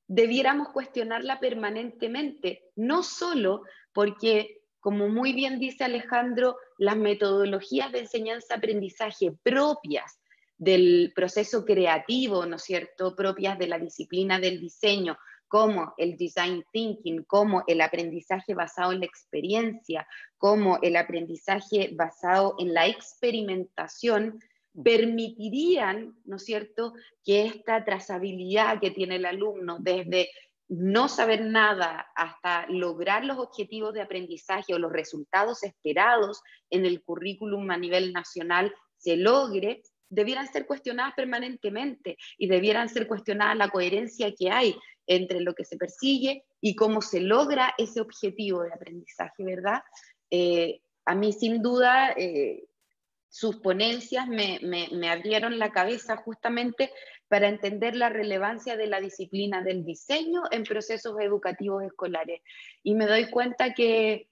debiéramos cuestionarla permanentemente, no solo porque, como muy bien dice Alejandro, las metodologías de enseñanza-aprendizaje propias del proceso creativo, ¿no es cierto?, propias de la disciplina del diseño, como el design thinking, como el aprendizaje basado en la experiencia, como el aprendizaje basado en la experimentación, permitirían, ¿no es cierto?, que esta trazabilidad que tiene el alumno desde no saber nada hasta lograr los objetivos de aprendizaje o los resultados esperados en el currículum a nivel nacional se logre, debieran ser cuestionadas permanentemente y debieran ser cuestionadas la coherencia que hay entre lo que se persigue y cómo se logra ese objetivo de aprendizaje, ¿verdad? Eh, a mí sin duda eh, sus ponencias me, me, abrieron la cabeza justamente para entender la relevancia de la disciplina del diseño en procesos educativos escolares. Y me doy cuenta que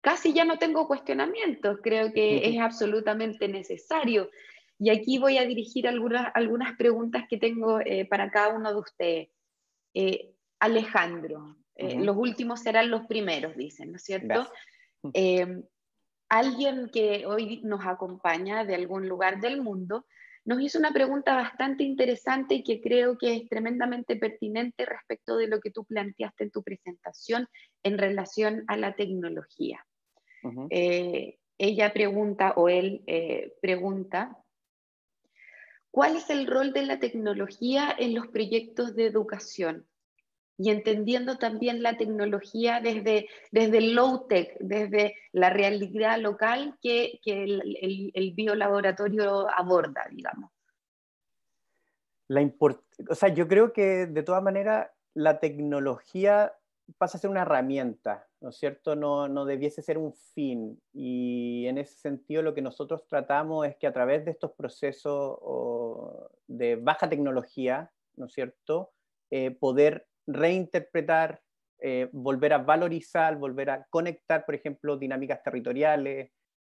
casi ya no tengo cuestionamientos, creo que es absolutamente necesario. Y aquí voy a dirigir algunas, algunas preguntas que tengo eh, para cada uno de ustedes. Eh, Alejandro. Eh, los últimos serán los primeros, dicen, ¿no es cierto? Eh, alguien que hoy nos acompaña de algún lugar del mundo nos hizo una pregunta bastante interesante y que creo que es tremendamente pertinente respecto de lo que tú planteaste en tu presentación en relación a la tecnología. Eh, ella pregunta, o él pregunta, ¿cuál es el rol de la tecnología en los proyectos de educación? y entendiendo también la tecnología desde, desde el low-tech, desde la realidad local que, que el, el, biolaboratorio aborda, digamos. La o sea, yo creo que de todas maneras la tecnología pasa a ser una herramienta, ¿no es cierto? No, no debiese ser un fin. Y en ese sentido lo que nosotros tratamos es que a través de estos procesos de baja tecnología, ¿no es cierto? Eh, poder reinterpretar, eh, volver a valorizar, volver a conectar, por ejemplo, dinámicas territoriales,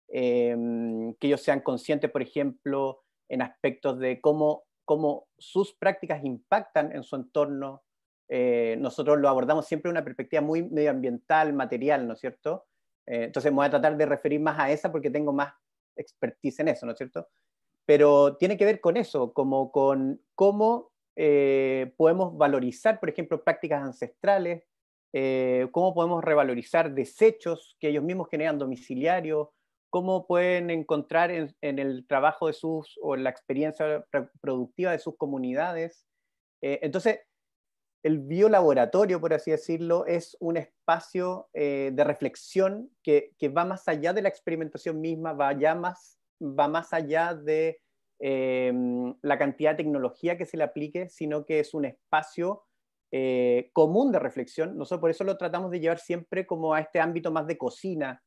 em, que ellos sean conscientes, por ejemplo, en aspectos de cómo, cómo sus prácticas impactan en su entorno. Eh, nosotros lo abordamos siempre de una perspectiva muy medioambiental, material, ¿no es cierto? Eh, entonces me voy a tratar de referir más a esa porque tengo más expertise en eso, ¿no es cierto? Pero tiene que ver con eso, como con cómo eh, podemos valorizar, por ejemplo, prácticas ancestrales, eh, cómo podemos revalorizar desechos que ellos mismos generan domiciliarios, cómo pueden encontrar en, el trabajo de sus o en la experiencia productiva de sus comunidades. Eh, entonces, el biolaboratorio, por así decirlo, es un espacio de reflexión que, va más allá de la experimentación misma, va, más, va más allá de Em, la cantidad de tecnología que se le aplique, sino que es un espacio eh, común de reflexión. Nosotros por eso lo tratamos de llevar siempre como a este ámbito más de cocina,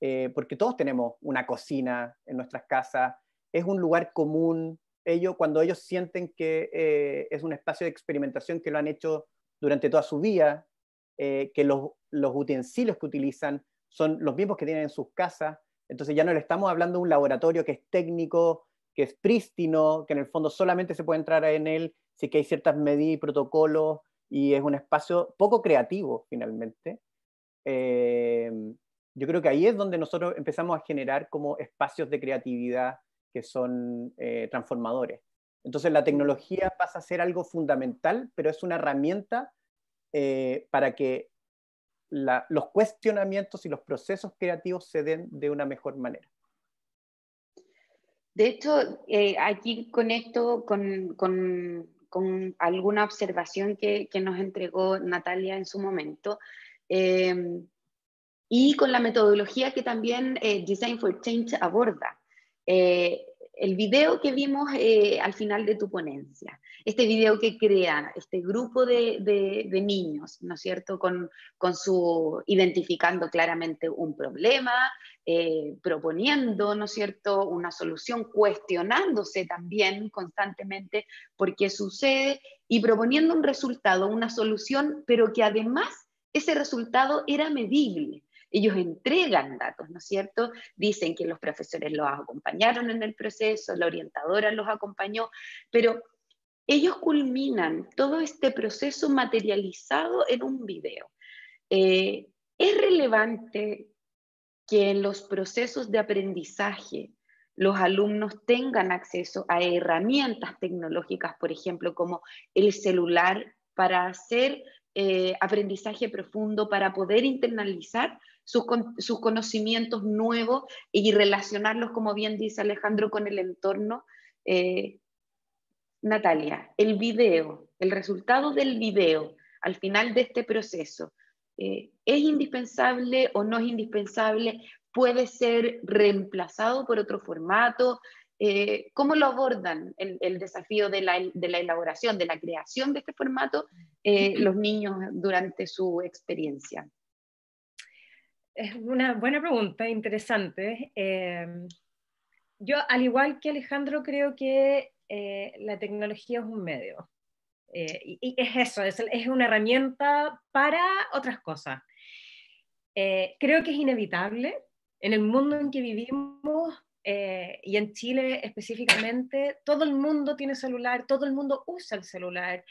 eh, porque todos tenemos una cocina en nuestras casas, es un lugar común. Ellos, cuando ellos sienten que eh, es un espacio de experimentación que lo han hecho durante toda su vida, que los, los utensilios que utilizan son los mismos que tienen en sus casas, entonces ya no le estamos hablando de un laboratorio que es técnico, que es prístino, que en el fondo solamente se puede entrar en él si que hay ciertas medidas y protocolos y es un espacio poco creativo finalmente. Eh, yo creo que ahí es donde nosotros empezamos a generar como espacios de creatividad que son eh, transformadores. Entonces la tecnología pasa a ser algo fundamental, pero es una herramienta eh, para que los cuestionamientos y los procesos creativos se den de una mejor manera. De hecho, eh, aquí conecto con, con, con, alguna observación que, nos entregó Natalia en su momento em, y con la metodología que también eh, Design for Change aborda. Eh, el video que vimos al final de tu ponencia, este video que crea este grupo de niños, ¿no es cierto? Con, con, su, identificando claramente un problema, eh, proponiendo, ¿no es cierto?, una solución, cuestionándose también constantemente por qué sucede y proponiendo un resultado, una solución, pero que además ese resultado era medible. Ellos entregan datos, ¿no es cierto? Dicen que los profesores los acompañaron en el proceso, la orientadora los acompañó, pero ellos culminan todo este proceso materializado en un video. Eh, es relevante que en los procesos de aprendizaje los alumnos tengan acceso a herramientas tecnológicas, por ejemplo, como el celular, para hacer eh, aprendizaje profundo, para poder internalizar sus, conocimientos nuevos y relacionarlos, como bien dice Alejandro, con el entorno. Eh, Natalia, el video, el resultado del video al final de este proceso, eh, ¿Es indispensable o no es indispensable? ¿Puede ser reemplazado por otro formato? Eh, ¿Cómo lo abordan el, desafío de la, elaboración, de la creación de este formato eh, los niños durante su experiencia? Es una buena pregunta, interesante. yo, al igual que Alejandro, creo que la tecnología es un medio. Eh, y, es eso, es, es, una herramienta para otras cosas. Eh, creo que es inevitable en el mundo en que vivimos eh, y en Chile específicamente, todo el mundo tiene celular, todo el mundo usa el celular.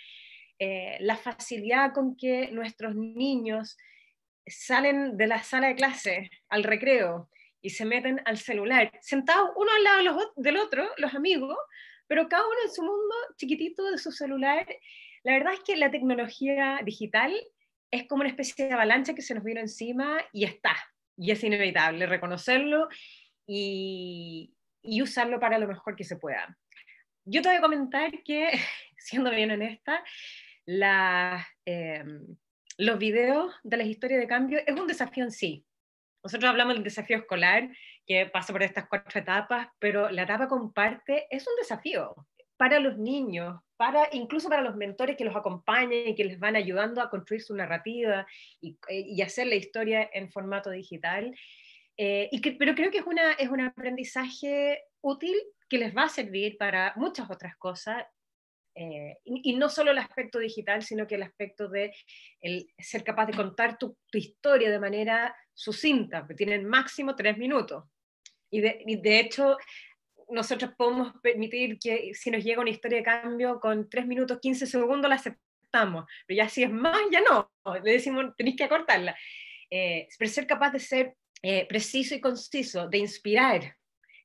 la facilidad con que nuestros niños salen de la sala de clase al recreo y se meten al celular, sentados uno al lado del otro, los amigos, pero cada uno en su mundo chiquitito de su celular. La verdad es que la tecnología digital es como una especie de avalancha que se nos vino encima y está, y es inevitable reconocerlo y, y usarlo para lo mejor que se pueda. Yo te voy a comentar que, [laughs] siendo bien honesta, la, em, los videos de las historias de cambio es un desafío en sí. Nosotros hablamos del desafío escolar, que pasa por estas cuatro etapas, pero la etapa comparte es un desafío para los niños, para, incluso para los mentores que los acompañan y que les van ayudando a construir su narrativa y, y hacer la historia en formato digital. Eh, pero creo que es, una, es un aprendizaje útil que les va a servir para muchas otras cosas. Eh, y, no solo el aspecto digital, sino que el aspecto de el ser capaz de contar tu, tu historia de manera sucinta, que tienen máximo tres minutos. Y de, y de hecho, nosotros podemos permitir que si nos llega una historia de cambio con 3 minutos 15 segundos la aceptamos, pero ya si es más, ya no, le decimos tenéis que acortarla. Eh, pero ser capaz de ser eh, preciso y conciso, de inspirar,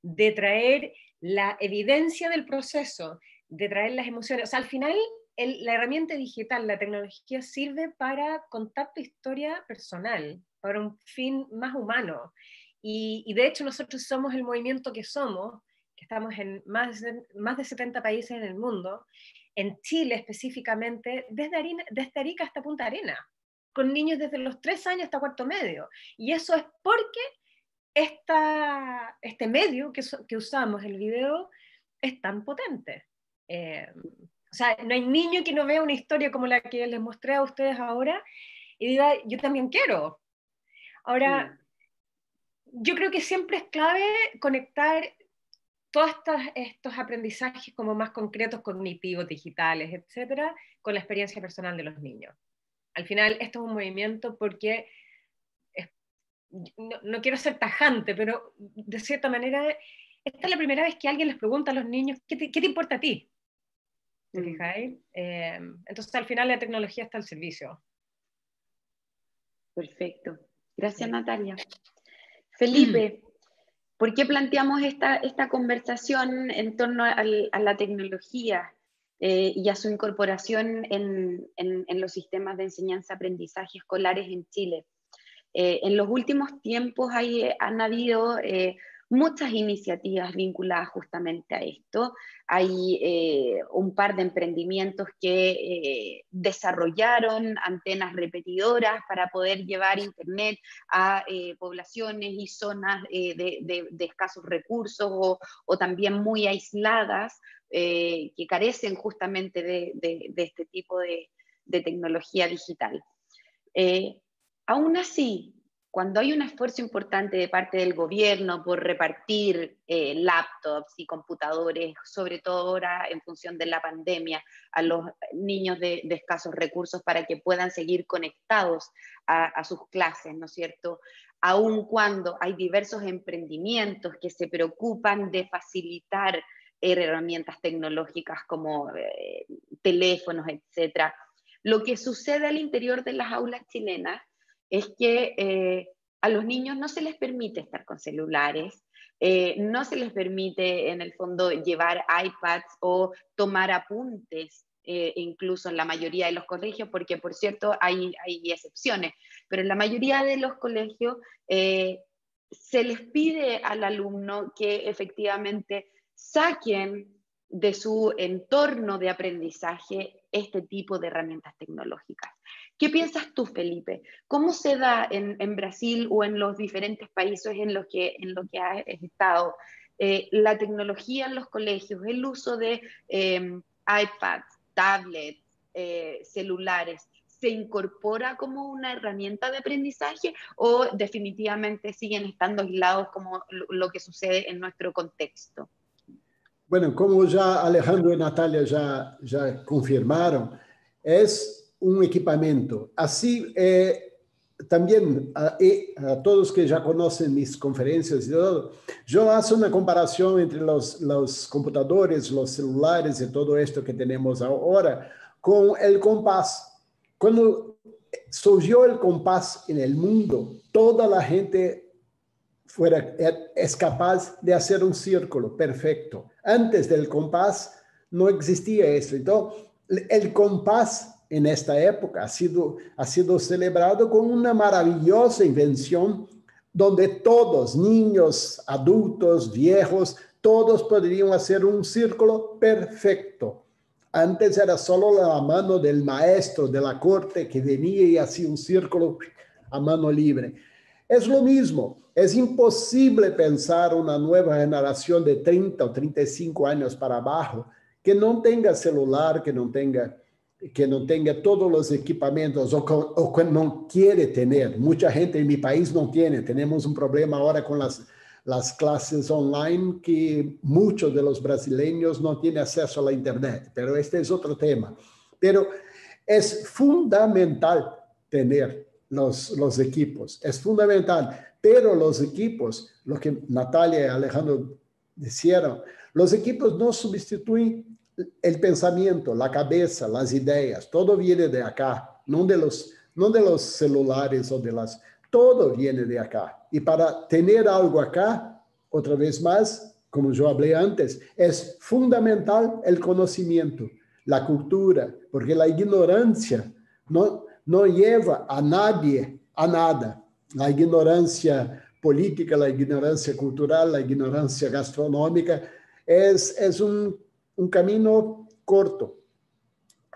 de traer la evidencia del proceso, de traer las emociones, o sea, al final la herramienta digital, la tecnología sirve para contar tu historia personal, para un fin más humano. Y, de hecho nosotros somos el movimiento que somos estamos en más de, más de 70 países en el mundo, en Chile específicamente, desde, Arica hasta Punta Arena, con niños desde los 3 años hasta cuarto medio. Y eso es porque esta, este medio que, que usamos, el video, es tan potente. Eh, o sea, no hay niño que no vea una historia como la que les mostré a ustedes ahora y diga, yo también quiero. Ahora, yo creo que siempre es clave conectar todos estos, aprendizajes como más concretos, cognitivos, digitales, etcétera, con la experiencia personal de los niños. Al final, esto es un movimiento porque, no, quiero ser tajante, pero de cierta manera, esta es la primera vez que alguien les pregunta a los niños, ¿qué te, importa a ti? ¿Te mm. eh, entonces, al final, la tecnología está al servicio. Perfecto. Gracias, Natalia. Felipe, [clears throat] ¿Por qué planteamos esta, esta conversación en torno a, la tecnología eh, y a su incorporación en, en, los sistemas de enseñanza-aprendizaje escolares en Chile? Eh, en los últimos tiempos hay, han habido eh, muchas iniciativas vinculadas justamente a esto. Hay eh, un par de emprendimientos que eh, desarrollaron antenas repetidoras para poder llevar Internet a eh, poblaciones y zonas de, escasos recursos o, también muy aisladas que carecen justamente de, este tipo de, tecnología digital. aún así, cuando hay un esfuerzo importante de parte del gobierno por repartir eh, laptops y computadores, sobre todo ahora en función de la pandemia, a los niños de, escasos recursos para que puedan seguir conectados a, sus clases, ¿no es cierto? Aun cuando hay diversos emprendimientos que se preocupan de facilitar herramientas tecnológicas como eh, teléfonos, etcétera. Lo que sucede al interior de las aulas chilenas es que eh, a los niños no se les permite estar con celulares, eh, no se les permite en el fondo llevar iPads o tomar apuntes, eh, incluso en la mayoría de los colegios, porque por cierto hay, hay excepciones, pero en la mayoría de los colegios se les pide al alumno que efectivamente saquen de su entorno de aprendizaje este tipo de herramientas tecnológicas. ¿Qué piensas tú, Felipe? ¿Cómo se da en, Brasil o en los diferentes países en los que, en lo que has estado eh, la tecnología en los colegios, el uso de eh, iPads, tablets, eh, celulares? ¿Se incorpora como una herramienta de aprendizaje o definitivamente siguen estando aislados como lo, que sucede en nuestro contexto? Bueno, como ya Alejandro y Natalia ya, ya confirmaron, es un equipamiento. Así, eh, también a, a, todos que ya conocen mis conferencias y todo, yo hago una comparación entre los, los computadores, los celulares y todo esto que tenemos ahora con el compás. Cuando surgió el compás en el mundo, toda la gente fuera, es capaz de hacer un círculo perfecto. Antes del compás no existía eso. Entonces, el compás en esta época ha sido, ha sido celebrado con una maravillosa invención donde todos, niños, adultos, viejos, todos podrían hacer un círculo perfecto. Antes era solo la mano del maestro de la corte que venía y hacía un círculo a mano libre. Es lo mismo, es imposible pensar una nueva generación de 30 o 35 años para abajo que no tenga celular, que no tenga, que no tenga todos los equipamientos o, que no quiere tener. Mucha gente en mi país no tiene. Tenemos un problema ahora con las, las clases online que muchos de los brasileños no tienen acceso a la Internet, pero este es otro tema. Pero es fundamental tener los, los equipos, es fundamental, pero los equipos, lo que Natalia y Alejandro dijeron, los equipos no sustituyen el pensamiento, la cabeza, las ideas, todo viene de acá, no de los, no de los celulares o de las, todo viene de acá. Y para tener algo acá, otra vez más, como yo hablé antes, es fundamental el conocimiento, la cultura, porque la ignorancia no, no lleva a nadie a nada. La ignorancia política, la ignorancia cultural, la ignorancia gastronómica es, es un, un camino corto.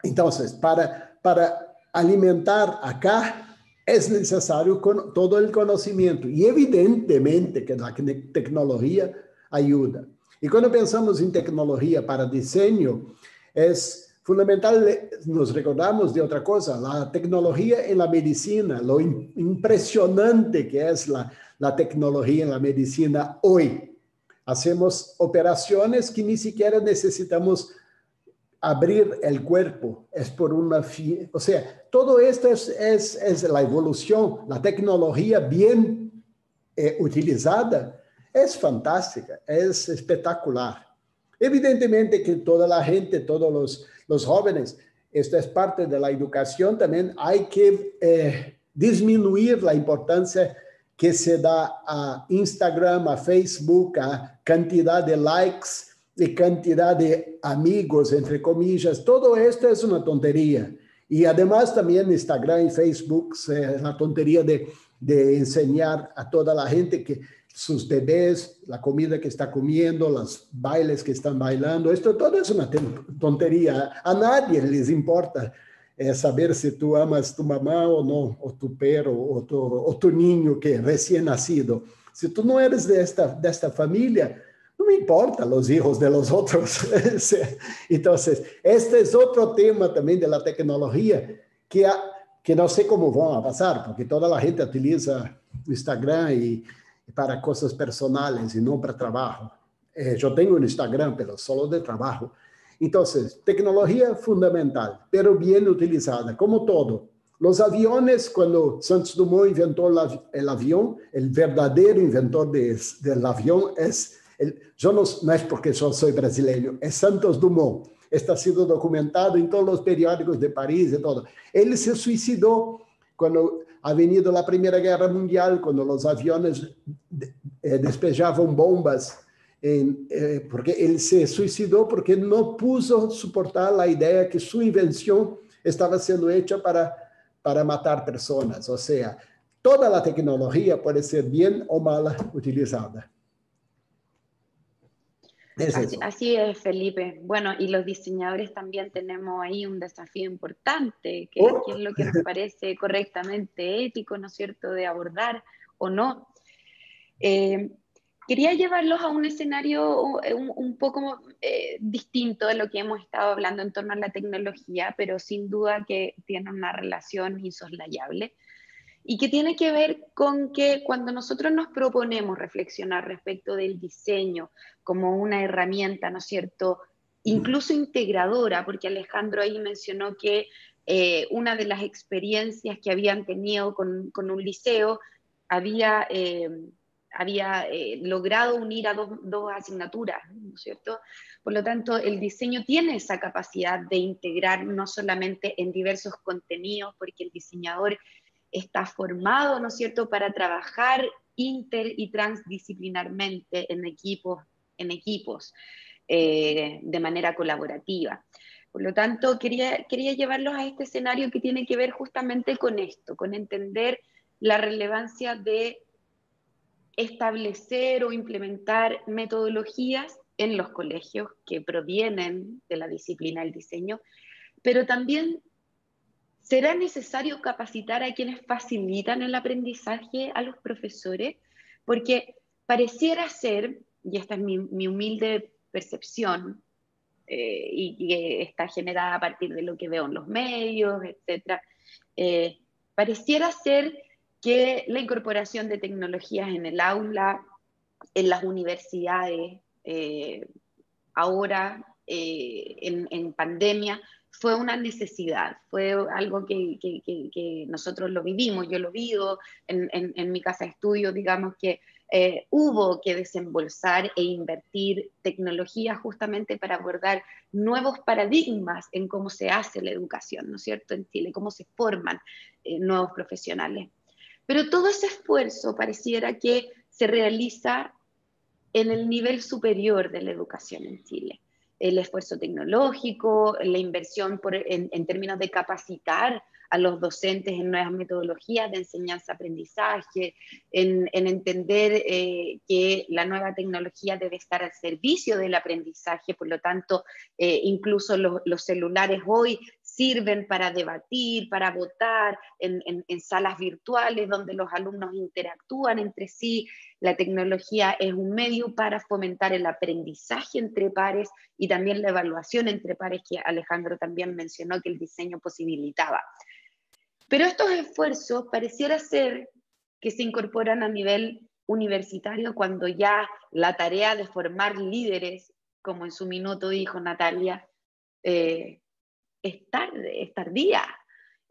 Entonces, para, para alimentar acá es necesario con todo el conocimiento y evidentemente que la tecnología ayuda. Y cuando pensamos en tecnología para diseño, es fundamental, nos recordamos de otra cosa, la tecnología en la medicina, lo impresionante que es la, la tecnología en la medicina hoy. Hacemos operaciones que ni siquiera necesitamos abrir el cuerpo, es por una... O sea, todo esto es, es, es la evolución, la tecnología bien eh, utilizada es fantástica, es espectacular. Evidentemente que toda la gente, todos los, los jóvenes, esto es parte de la educación, también hay que eh, disminuir la importancia que se da a Instagram, a Facebook, a cantidad de likes y cantidad de amigos, entre comillas. Todo esto es una tontería. Y además también Instagram y Facebook es la tontería de, de enseñar a toda la gente que sus bebés, la comida que está comiendo, los bailes que están bailando, esto todo es una tontería. A nadie les importa é saber se tu amas tu mamá ou não, ou tu perro, ou tu, ou tu ninho que é recém-nascido. Se tu não eres desta, desta família, não importa os filhos de los outros. [laughs] então, este é outro tema também da tecnologia que, a, que não sei como vão passar, porque toda a gente utiliza o Instagram e, para coisas personais e não para trabalho. Eh, eu tenho um Instagram, mas só de trabalho. Entonces, tecnología fundamental, pero bien utilizada, como todo. Los aviones, cuando Santos Dumont inventó el avión, el verdadero inventor el, yo no, no es porque yo soy brasileño, es Santos Dumont. Está sido documentado en todos los periódicos de París y todo. Él se suicidó cuando ha venido la Primera Guerra Mundial, cuando los aviones eh, despejaban bombas eh, porque ele se suicidou porque não pudo suportar a ideia que sua invenção estava sendo hecha para, para matar pessoas. Ou seja, toda a tecnologia pode ser bem ou mal utilizada. Es así, así, es, Felipe. Bueno, y los diseñadores también tenemos ahí un desafío importante, que, oh. que es lo que nos [laughs] parece correctamente ético, ¿no es cierto?, de abordar o no. Eh, quería llevarlos a un escenario eh, un, poco eh, distinto de lo que hemos estado hablando en torno a la tecnología, pero sin duda que tiene una relación insoslayable y que tiene que ver con que cuando nosotros nos proponemos reflexionar respecto del diseño como una herramienta, ¿no es cierto?, incluso integradora, porque Alejandro ahí mencionó que eh, una de las experiencias que habían tenido con, un liceo había había eh, logrado unir a dos, asignaturas, ¿no es cierto? Por lo tanto, el diseño tiene esa capacidad de integrar no solamente en diversos contenidos, porque el diseñador está formado, ¿no es cierto?, para trabajar inter y transdisciplinarmente en equipos, en equipos eh, de manera colaborativa. Por lo tanto, quería, quería llevarlos a este escenario que tiene que ver justamente con esto, con entender la relevancia de establecer o implementar metodologías en los colegios que provienen de la disciplina del diseño, pero también será necesario capacitar a quienes facilitan el aprendizaje a los profesores, porque pareciera ser, y esta es mi, humilde percepción, eh, y está generada a partir de lo que veo en los medios, etc., eh, pareciera ser que la incorporación de tecnologías en el aula, en las universidades, eh, ahora en, pandemia, fue una necesidad, fue algo que, nosotros lo vivimos, yo lo vivo en, mi casa de estudio, digamos que eh, hubo que desembolsar e invertir tecnología justamente para abordar nuevos paradigmas en cómo se hace la educación, ¿no es cierto?, en Chile, cómo se forman eh, nuevos profesionales. Pero todo ese esfuerzo pareciera que se realiza en el nivel superior de la educación en Chile. El esfuerzo tecnológico, la inversión en, términos de capacitar a los docentes en nuevas metodologías de enseñanza-aprendizaje, en, entender eh, que la nueva tecnología debe estar al servicio del aprendizaje, por lo tanto, eh, incluso los celulares hoy sirven para debatir, para votar en, salas virtuales donde los alumnos interactúan entre sí. La tecnología es un medio para fomentar el aprendizaje entre pares y también la evaluación entre pares que Alejandro también mencionó que el diseño posibilitaba. Pero estos esfuerzos pareciera ser que se incorporan a nivel universitario cuando ya la tarea de formar líderes, como en su minuto dijo Natalia, eh, es tarde, es tardía.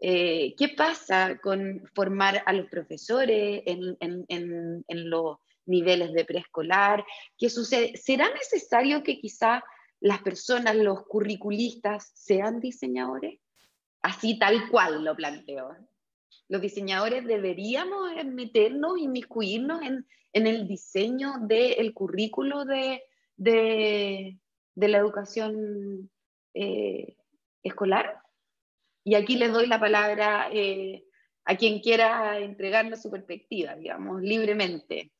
Eh, ¿Qué pasa con formar a los profesores en, los niveles de preescolar? ¿Qué sucede? ¿Será necesario que quizá las personas, los curriculistas, sean diseñadores? Así tal cual lo planteo. Los diseñadores deberíamos meternos, inmiscuirnos en, en el diseño del currículo de, de, la educación eh, escolar. Y aquí les doy la palabra eh, a quien quiera entregarme su perspectiva, digamos, libremente.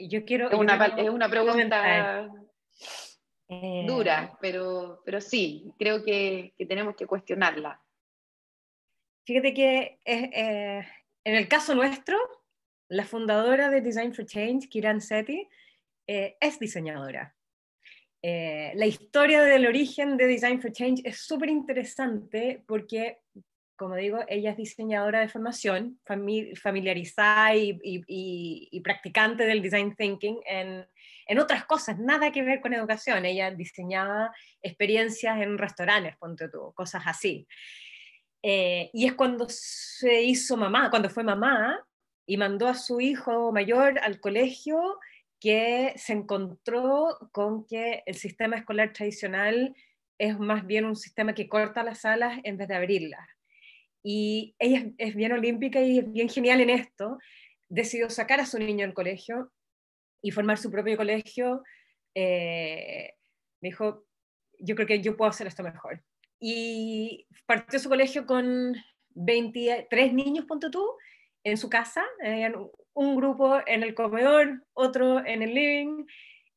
yo quiero, es, una, es una pregunta eh, dura, pero, pero sí, creo que, que, tenemos que cuestionarla. Fíjate que eh, en el caso nuestro, la fundadora de Design for Change, Kiran Sethi, es diseñadora. Eh, la historia del origen de Design for Change es súper interesante porque, como digo, ella es diseñadora de formación, familiarizada y, practicante del design thinking en, en, otras cosas, nada que ver con educación. Ella diseñaba experiencias en restaurantes, ponte tú, cosas así. Eh, y es cuando se hizo mamá, cuando fue mamá y mandó a su hijo mayor al colegio que se encontró con que el sistema escolar tradicional es más bien un sistema que corta las alas en vez de abrirlas. Y ella es bien olímpica y es bien genial en esto. Decidió sacar a su niño del colegio y formar su propio colegio. Eh, me dijo, yo creo que yo puedo hacer esto mejor. Y partió su colegio con 23 niños, punto tú, en su casa, un grupo en el comedor, otro en el living,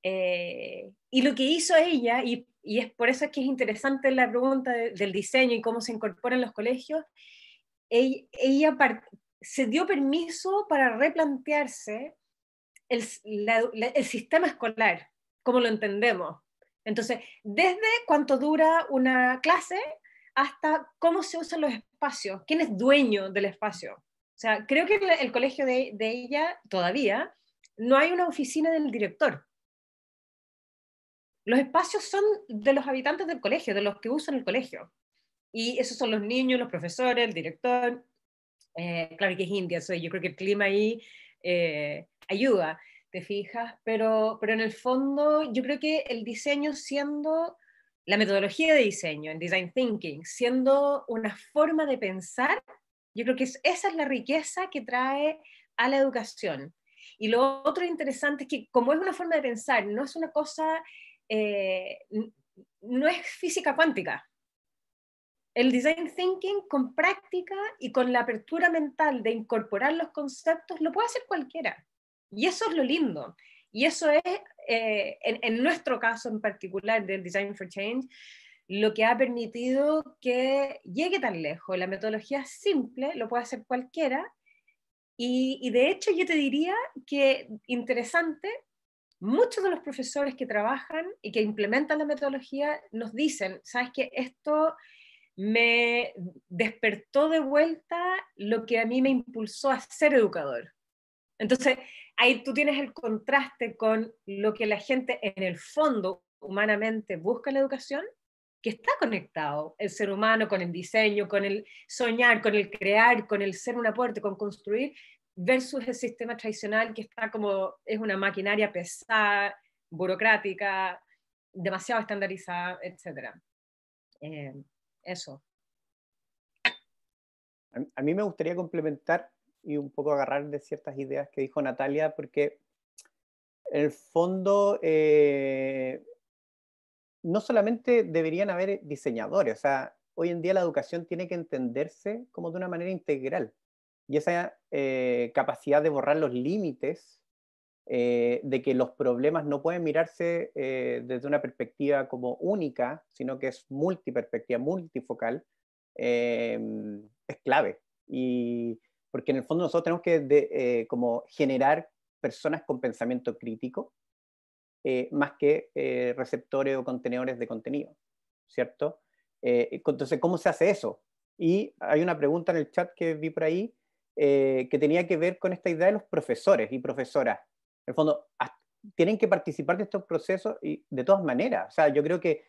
eh, y lo que hizo ella, y, es por eso que es interesante la pregunta del diseño y cómo se incorpora en los colegios, ella, se dio permiso para replantearse el, el sistema escolar, como lo entendemos. Entonces, desde cuánto dura una clase hasta cómo se usan los espacios, quién es dueño del espacio. Sea, creo que el, colegio de, ella todavía no hay una oficina del director. Los espacios son de los habitantes del colegio, de los que usan el colegio. Y esos son los niños, los profesores, el director. Eh, claro que es India, soy, yo creo que el clima ahí eh, ayuda, te fijas, pero, pero en el fondo yo creo que el diseño siendo la metodología de diseño, en design thinking, siendo una forma de pensar yo creo que esa es la riqueza que trae a la educación. Y lo otro interesante es que como es una forma de pensar, no es una cosa, eh, no es física cuántica. El design thinking con práctica y con la apertura mental de incorporar los conceptos lo puede hacer cualquiera. Y eso es lo lindo. Y eso es, eh, en, en, nuestro caso en particular del Design for Change, lo que ha permitido que llegue tan lejos. La metodología simple, lo puede hacer cualquiera. Y, y de hecho yo te diría que interesante, muchos de los profesores que trabajan y que implementan la metodología nos dicen, sabes que esto me despertó de vuelta lo que a mí me impulsó a ser educador. Entonces, ahí tú tienes el contraste con lo que la gente en el fondo humanamente busca en la educación, que está conectado el ser humano con el diseño, con el soñar, con el crear, con el ser un aporte, con construir, versus el sistema tradicional que está como, es una maquinaria pesada, burocrática, demasiado estandarizada, etc. Eh, eso. A mí me gustaría complementar y un poco agarrar de ciertas ideas que dijo Natalia, porque en el fondo eh, no solamente deberían haber diseñadores, o sea, hoy en día la educación tiene que entenderse como de una manera integral. Y esa eh, capacidad de borrar los límites, eh, de que los problemas no pueden mirarse desde una perspectiva como única, sino que es multiperspectiva, multifocal, es clave. Y, porque en el fondo nosotros tenemos que eh, como generar personas con pensamiento crítico, eh, más que eh, receptores o contenedores de contenido, ¿cierto? entonces, ¿cómo se hace eso? Y hay una pregunta en el chat que vi por ahí que tenía que ver con esta idea de los profesores y profesoras. En el fondo, tienen que participar de estos procesos y de todas maneras. O sea, yo creo que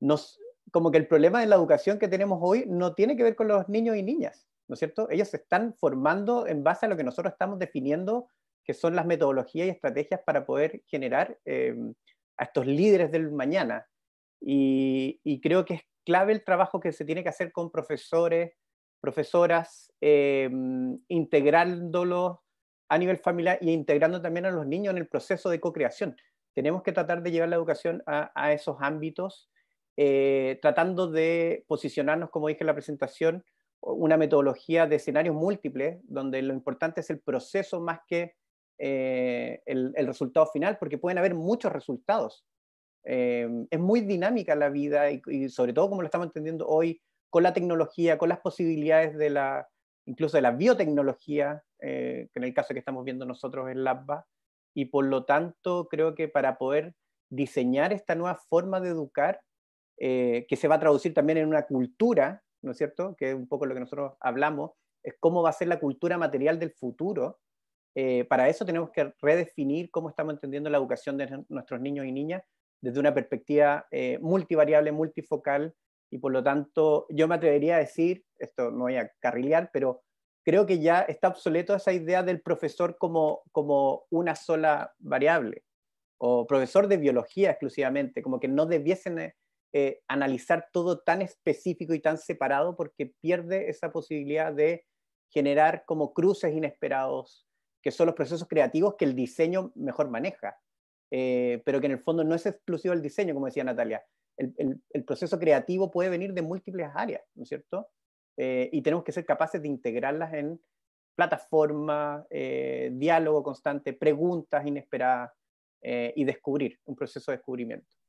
nos, como que el problema de la educación que tenemos hoy no tiene que ver con los niños y niñas, ¿no es cierto? Ellos se están formando en base a lo que nosotros estamos definiendo, que son las metodologías y estrategias para poder generar eh, a estos líderes del mañana. Y, creo que es clave el trabajo que se tiene que hacer con profesores, profesoras, eh, integrándolos a nivel familiar y integrando también a los niños en el proceso de co-creación. Tenemos que tratar de llevar la educación a, esos ámbitos, eh, tratando de posicionarnos, como dije en la presentación, una metodología de escenarios múltiples, donde lo importante es el proceso más que eh, el, resultado final, porque pueden haber muchos resultados. Eh, es muy dinámica la vida y, sobre todo como lo estamos entendiendo hoy, con la tecnología, con las posibilidades de la, incluso de la biotecnología, eh, que en el caso que estamos viendo nosotros en LABBA, y por lo tanto creo que para poder diseñar esta nueva forma de educar, que se va a traducir también en una cultura ¿no es cierto? Que es un poco lo que nosotros hablamos, es cómo va a ser la cultura material del futuro. Eh, para eso tenemos que redefinir cómo estamos entendiendo la educación de nuestros niños y niñas desde una perspectiva eh, multivariable, multifocal, y por lo tanto yo me atrevería a decir, esto me voy a carrilear, pero creo que ya está obsoleto esa idea del profesor como, como una sola variable, o profesor de biología exclusivamente, como que no debiesen eh, analizar todo tan específico y tan separado porque pierde esa posibilidad de generar como cruces inesperados, que son los procesos creativos que el diseño mejor maneja, eh, pero que en el fondo no es exclusivo del diseño, como decía Natalia. El, proceso creativo puede venir de múltiples áreas, ¿no es cierto? Eh, y tenemos que ser capaces de integrarlas en plataforma, diálogo constante, preguntas inesperadas y descubrir, un proceso de descubrimiento.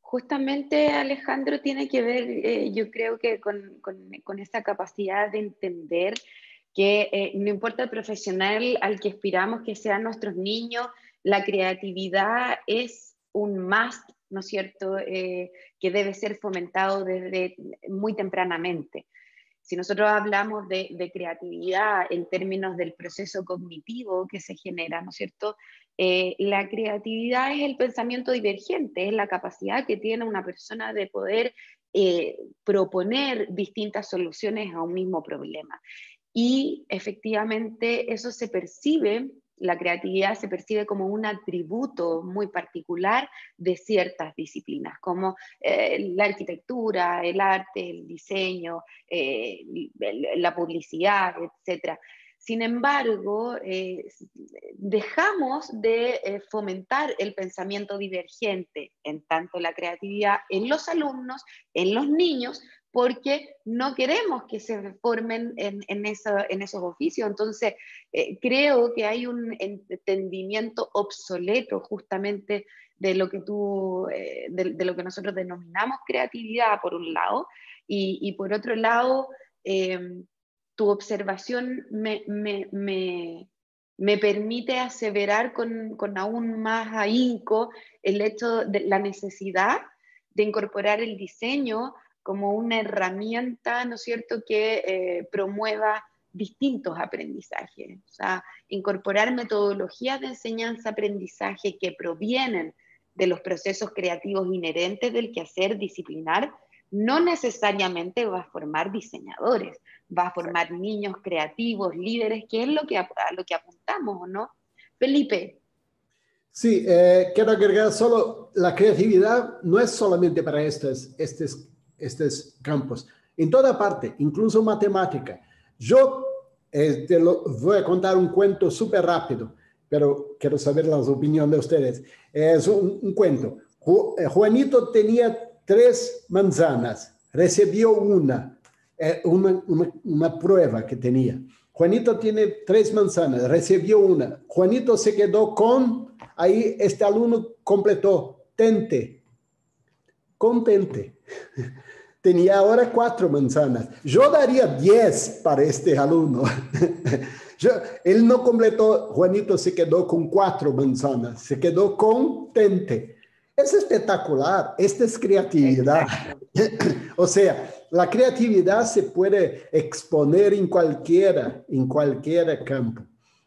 Justamente Alejandro tiene que ver, eh, yo creo que con, con, esa capacidad de entender que eh, no importa el profesional al que aspiramos que sean nuestros niños, la creatividad es un must, ¿no es cierto?, eh, que debe ser fomentado desde muy tempranamente. Si nosotros hablamos de, creatividad en términos del proceso cognitivo que se genera, ¿no es cierto? Eh, la creatividad es el pensamiento divergente, es la capacidad que tiene una persona de poder proponer distintas soluciones a un mismo problema. Y efectivamente eso se percibe, la creatividad se percibe como un atributo muy particular de ciertas disciplinas, como eh, la arquitectura, el arte, el diseño, la publicidad, etc. Sin embargo, eh, dejamos de eh, fomentar el pensamiento divergente en tanto la creatividad en los alumnos, en los niños, porque no queremos que se formen en, esos oficios. Entonces, eh, creo que hay un entendimiento obsoleto justamente de lo que tú, de, lo que nosotros denominamos creatividad, por un lado, y, por otro lado, tu observación me permite aseverar con, con, aún más ahínco el hecho de la necesidad de incorporar el diseño como una herramienta, ¿no es cierto?, que eh, promueva distintos aprendizajes. O sea, incorporar metodologías de enseñanza-aprendizaje que provienen de los procesos creativos inherentes del quehacer disciplinar, no necesariamente va a formar diseñadores, va a formar niños creativos, líderes, que es lo que, a, lo que apuntamos, ¿no? Felipe. Sí, eh, quiero agregar solo, la creatividad no es solamente para estos, estos, estos campos, en toda parte, incluso matemática. Yo eh, te lo, voy a contar un cuento súper rápido, pero quiero saber las opiniones de ustedes. Es un, un cuento. Eh, Juanito tenía tres manzanas, recibió una eh, una, una, una, prueba que tenía. Juanito tiene tres manzanas, recibió una. Juanito se quedó con, ahí este alumno completó, tente, contente. Tenía ahora cuatro manzanas. Yo daría diez para este alumno. [laughs] Yo, él no completó, Juanito se quedó con cuatro manzanas, se quedó contente. Es espectacular, esta es creatividad. [laughs] o sea, la creatividad se puede exponer en cualquiera, en cualquier campo.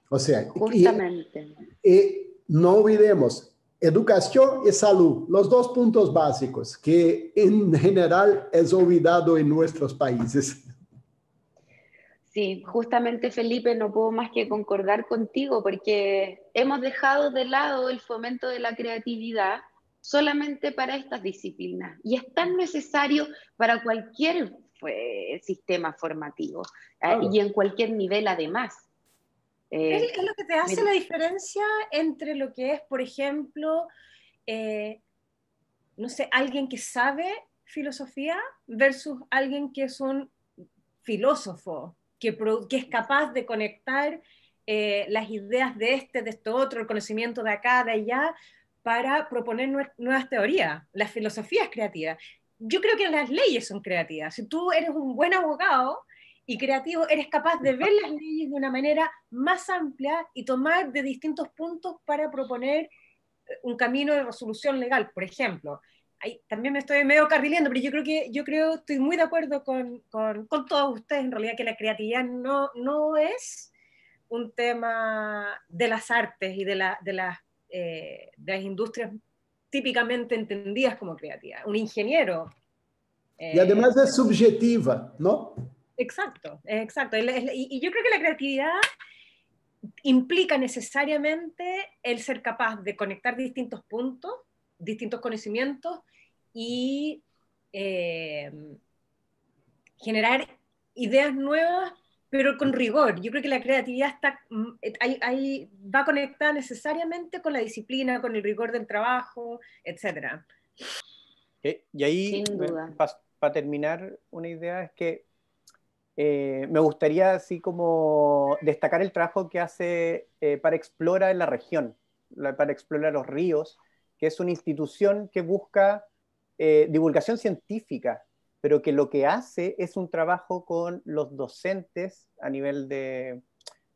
O sea, justamente. Y, no olvidemos, educación y salud, los dos puntos básicos que en general es olvidado en nuestros países. Sí, justamente Felipe, no puedo más que concordar contigo porque hemos dejado de lado el fomento de la creatividad solamente para estas disciplinas y es tan necesario para cualquier sistema formativo eh, y en cualquier nivel además. ¿Qué es lo que te hace la diferencia entre lo que es, por ejemplo, eh, no sé, alguien que sabe filosofía versus alguien que es un filósofo, que, que es capaz de conectar eh, las ideas de este, de esto otro, el conocimiento de acá, de allá, para proponer nuevas teorías, las filosofías creativas. Yo creo que las leyes son creativas. Si tú eres un buen abogado y creativo, eres capaz de ver las leyes de una manera más amplia y tomar de distintos puntos para proponer eh, un camino de resolución legal, por ejemplo. Ahí, también me estoy medio carrileando, pero yo creo que yo creo, estoy muy de acuerdo con, con, con todos ustedes en realidad que la creatividad no, no es un tema de las artes y de, la, de las eh, de las industrias típicamente entendidas como creativas. Un ingeniero. y además es subjetiva, ¿no? Exacto, exacto. Y, yo creo que la creatividad implica necesariamente el ser capaz de conectar distintos puntos, distintos conocimientos y eh, generar ideas nuevas pero con rigor. Yo creo que la creatividad está, mm, ahí, va conectada necesariamente con la disciplina, con el rigor del trabajo, etc. Eh, y ahí, para terminar, una idea es que eh, me gustaría así como destacar el trabajo que hace eh, para Explora en la región, para Explora los ríos, que es una institución que busca divulgación científica pero que lo que hace es un trabajo con los docentes a nivel de,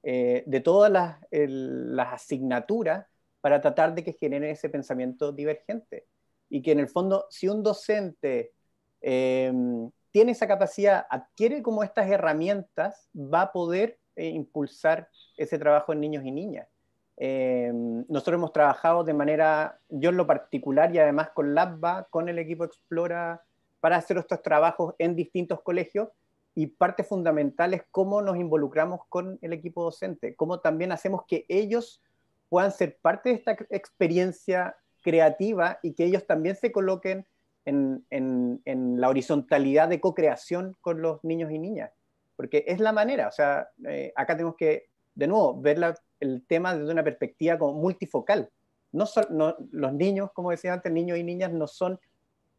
eh, de todas las, las, asignaturas para tratar de que generen ese pensamiento divergente. Y que en el fondo, si un docente em, tiene esa capacidad, adquiere como estas herramientas, va a poder eh, impulsar ese trabajo en niños y niñas. Em, nosotros hemos trabajado de manera, yo en lo particular y además con LabBA, con el equipo Explora para hacer estos trabajos en distintos colegios y parte fundamental es cómo nos involucramos con el equipo docente, cómo también hacemos que ellos puedan ser parte de esta experiencia creativa y que ellos también se coloquen en, en, la horizontalidad de co-creación con los niños y niñas. porque es la manera, o sea, eh, acá tenemos que, de nuevo, ver el tema desde una perspectiva como multifocal. No, son, los niños, como decía antes, niños y niñas no son,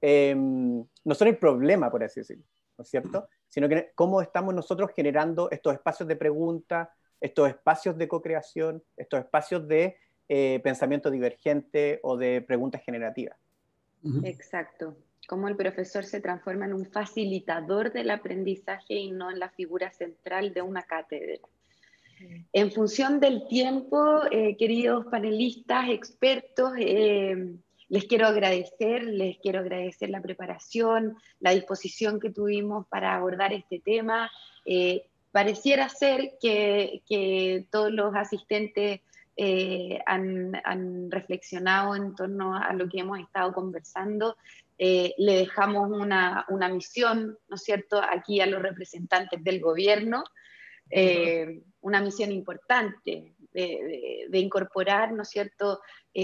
em, no son el problema, por así decirlo, ¿no es cierto? Sino que cómo estamos nosotros generando estos espacios de pregunta, estos espacios de co-creación, estos espacios de eh, pensamiento divergente o de preguntas generativas. Exacto. Cómo el profesor se transforma en un facilitador del aprendizaje y no en la figura central de una cátedra. En función del tiempo, eh, queridos panelistas, expertos, eh, les quiero agradecer, les quiero agradecer la preparación, la disposición que tuvimos para abordar este tema. pareciera ser que, que todos los asistentes eh, han, reflexionado en torno a lo que hemos estado conversando. Eh, le dejamos una, misión, ¿no es cierto?, aquí a los representantes del gobierno, eh, una misión importante de, incorporar, ¿no es cierto?,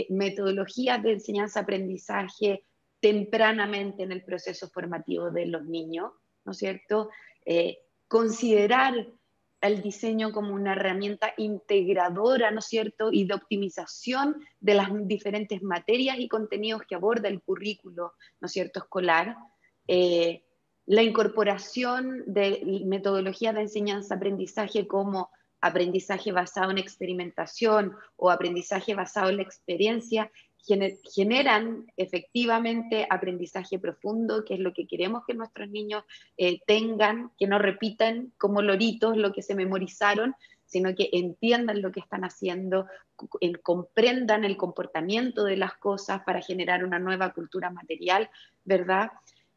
metodologías de enseñanza-aprendizaje tempranamente en el proceso formativo de los niños, ¿no es cierto?, considerar el diseño como una herramienta integradora, ¿no es cierto?, y de optimización de las diferentes materias y contenidos que aborda el currículo, ¿no es cierto?, escolar. Eh, la incorporación de metodologías de enseñanza-aprendizaje como aprendizaje basado en experimentación o aprendizaje basado en la experiencia generan efectivamente aprendizaje profundo, que es lo que queremos que nuestros niños eh, tengan, que no repitan como loritos lo que se memorizaron, sino que entiendan lo que están haciendo, comprendan el comportamiento de las cosas para generar una nueva cultura material, ¿verdad?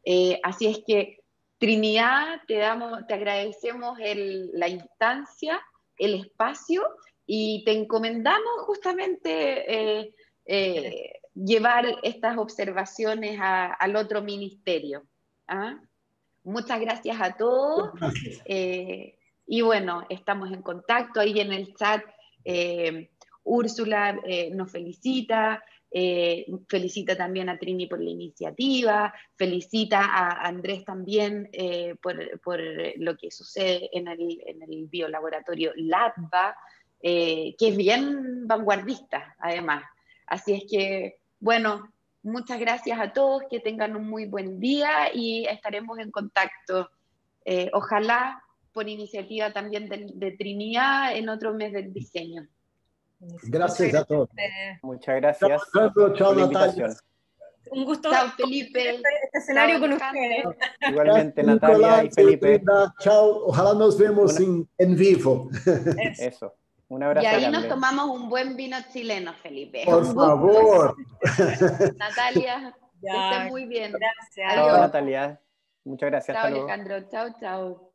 Eh, así es que, Trinidad, te, damos, te agradecemos la instancia, el espacio y te encomendamos justamente... Eh, eh, llevar estas observaciones al otro ministerio. ¿ah? Muchas gracias a todos. Eh, y bueno, estamos en contacto ahí en el chat. Eh, Úrsula nos felicita, felicita también a Trini por la iniciativa, felicita a Andrés también por, lo que sucede en el, en el biolaboratorio LABA, que es bien vanguardista además. Así es que, bueno, muchas gracias a todos, que tengan un muy buen día y estaremos en contacto. Eh, ojalá por iniciativa también de, Trinidad en otro mes del diseño. Gracias a todos. Muchas gracias. Chao, Natalia. Un gusto. Chao, Felipe. Este escenario con ustedes. Igualmente, Natalia y Felipe. Chao. Ojalá nos vemos en, en, vivo. Eso. Un abrazo. Y ahí nos tomamos un buen vino chileno, Felipe. Por favor. [laughs] Natalia, que esté muy bien. Gracias. Chao, Natalia. Muchas gracias. Chao, Alejandro. Chao, chao.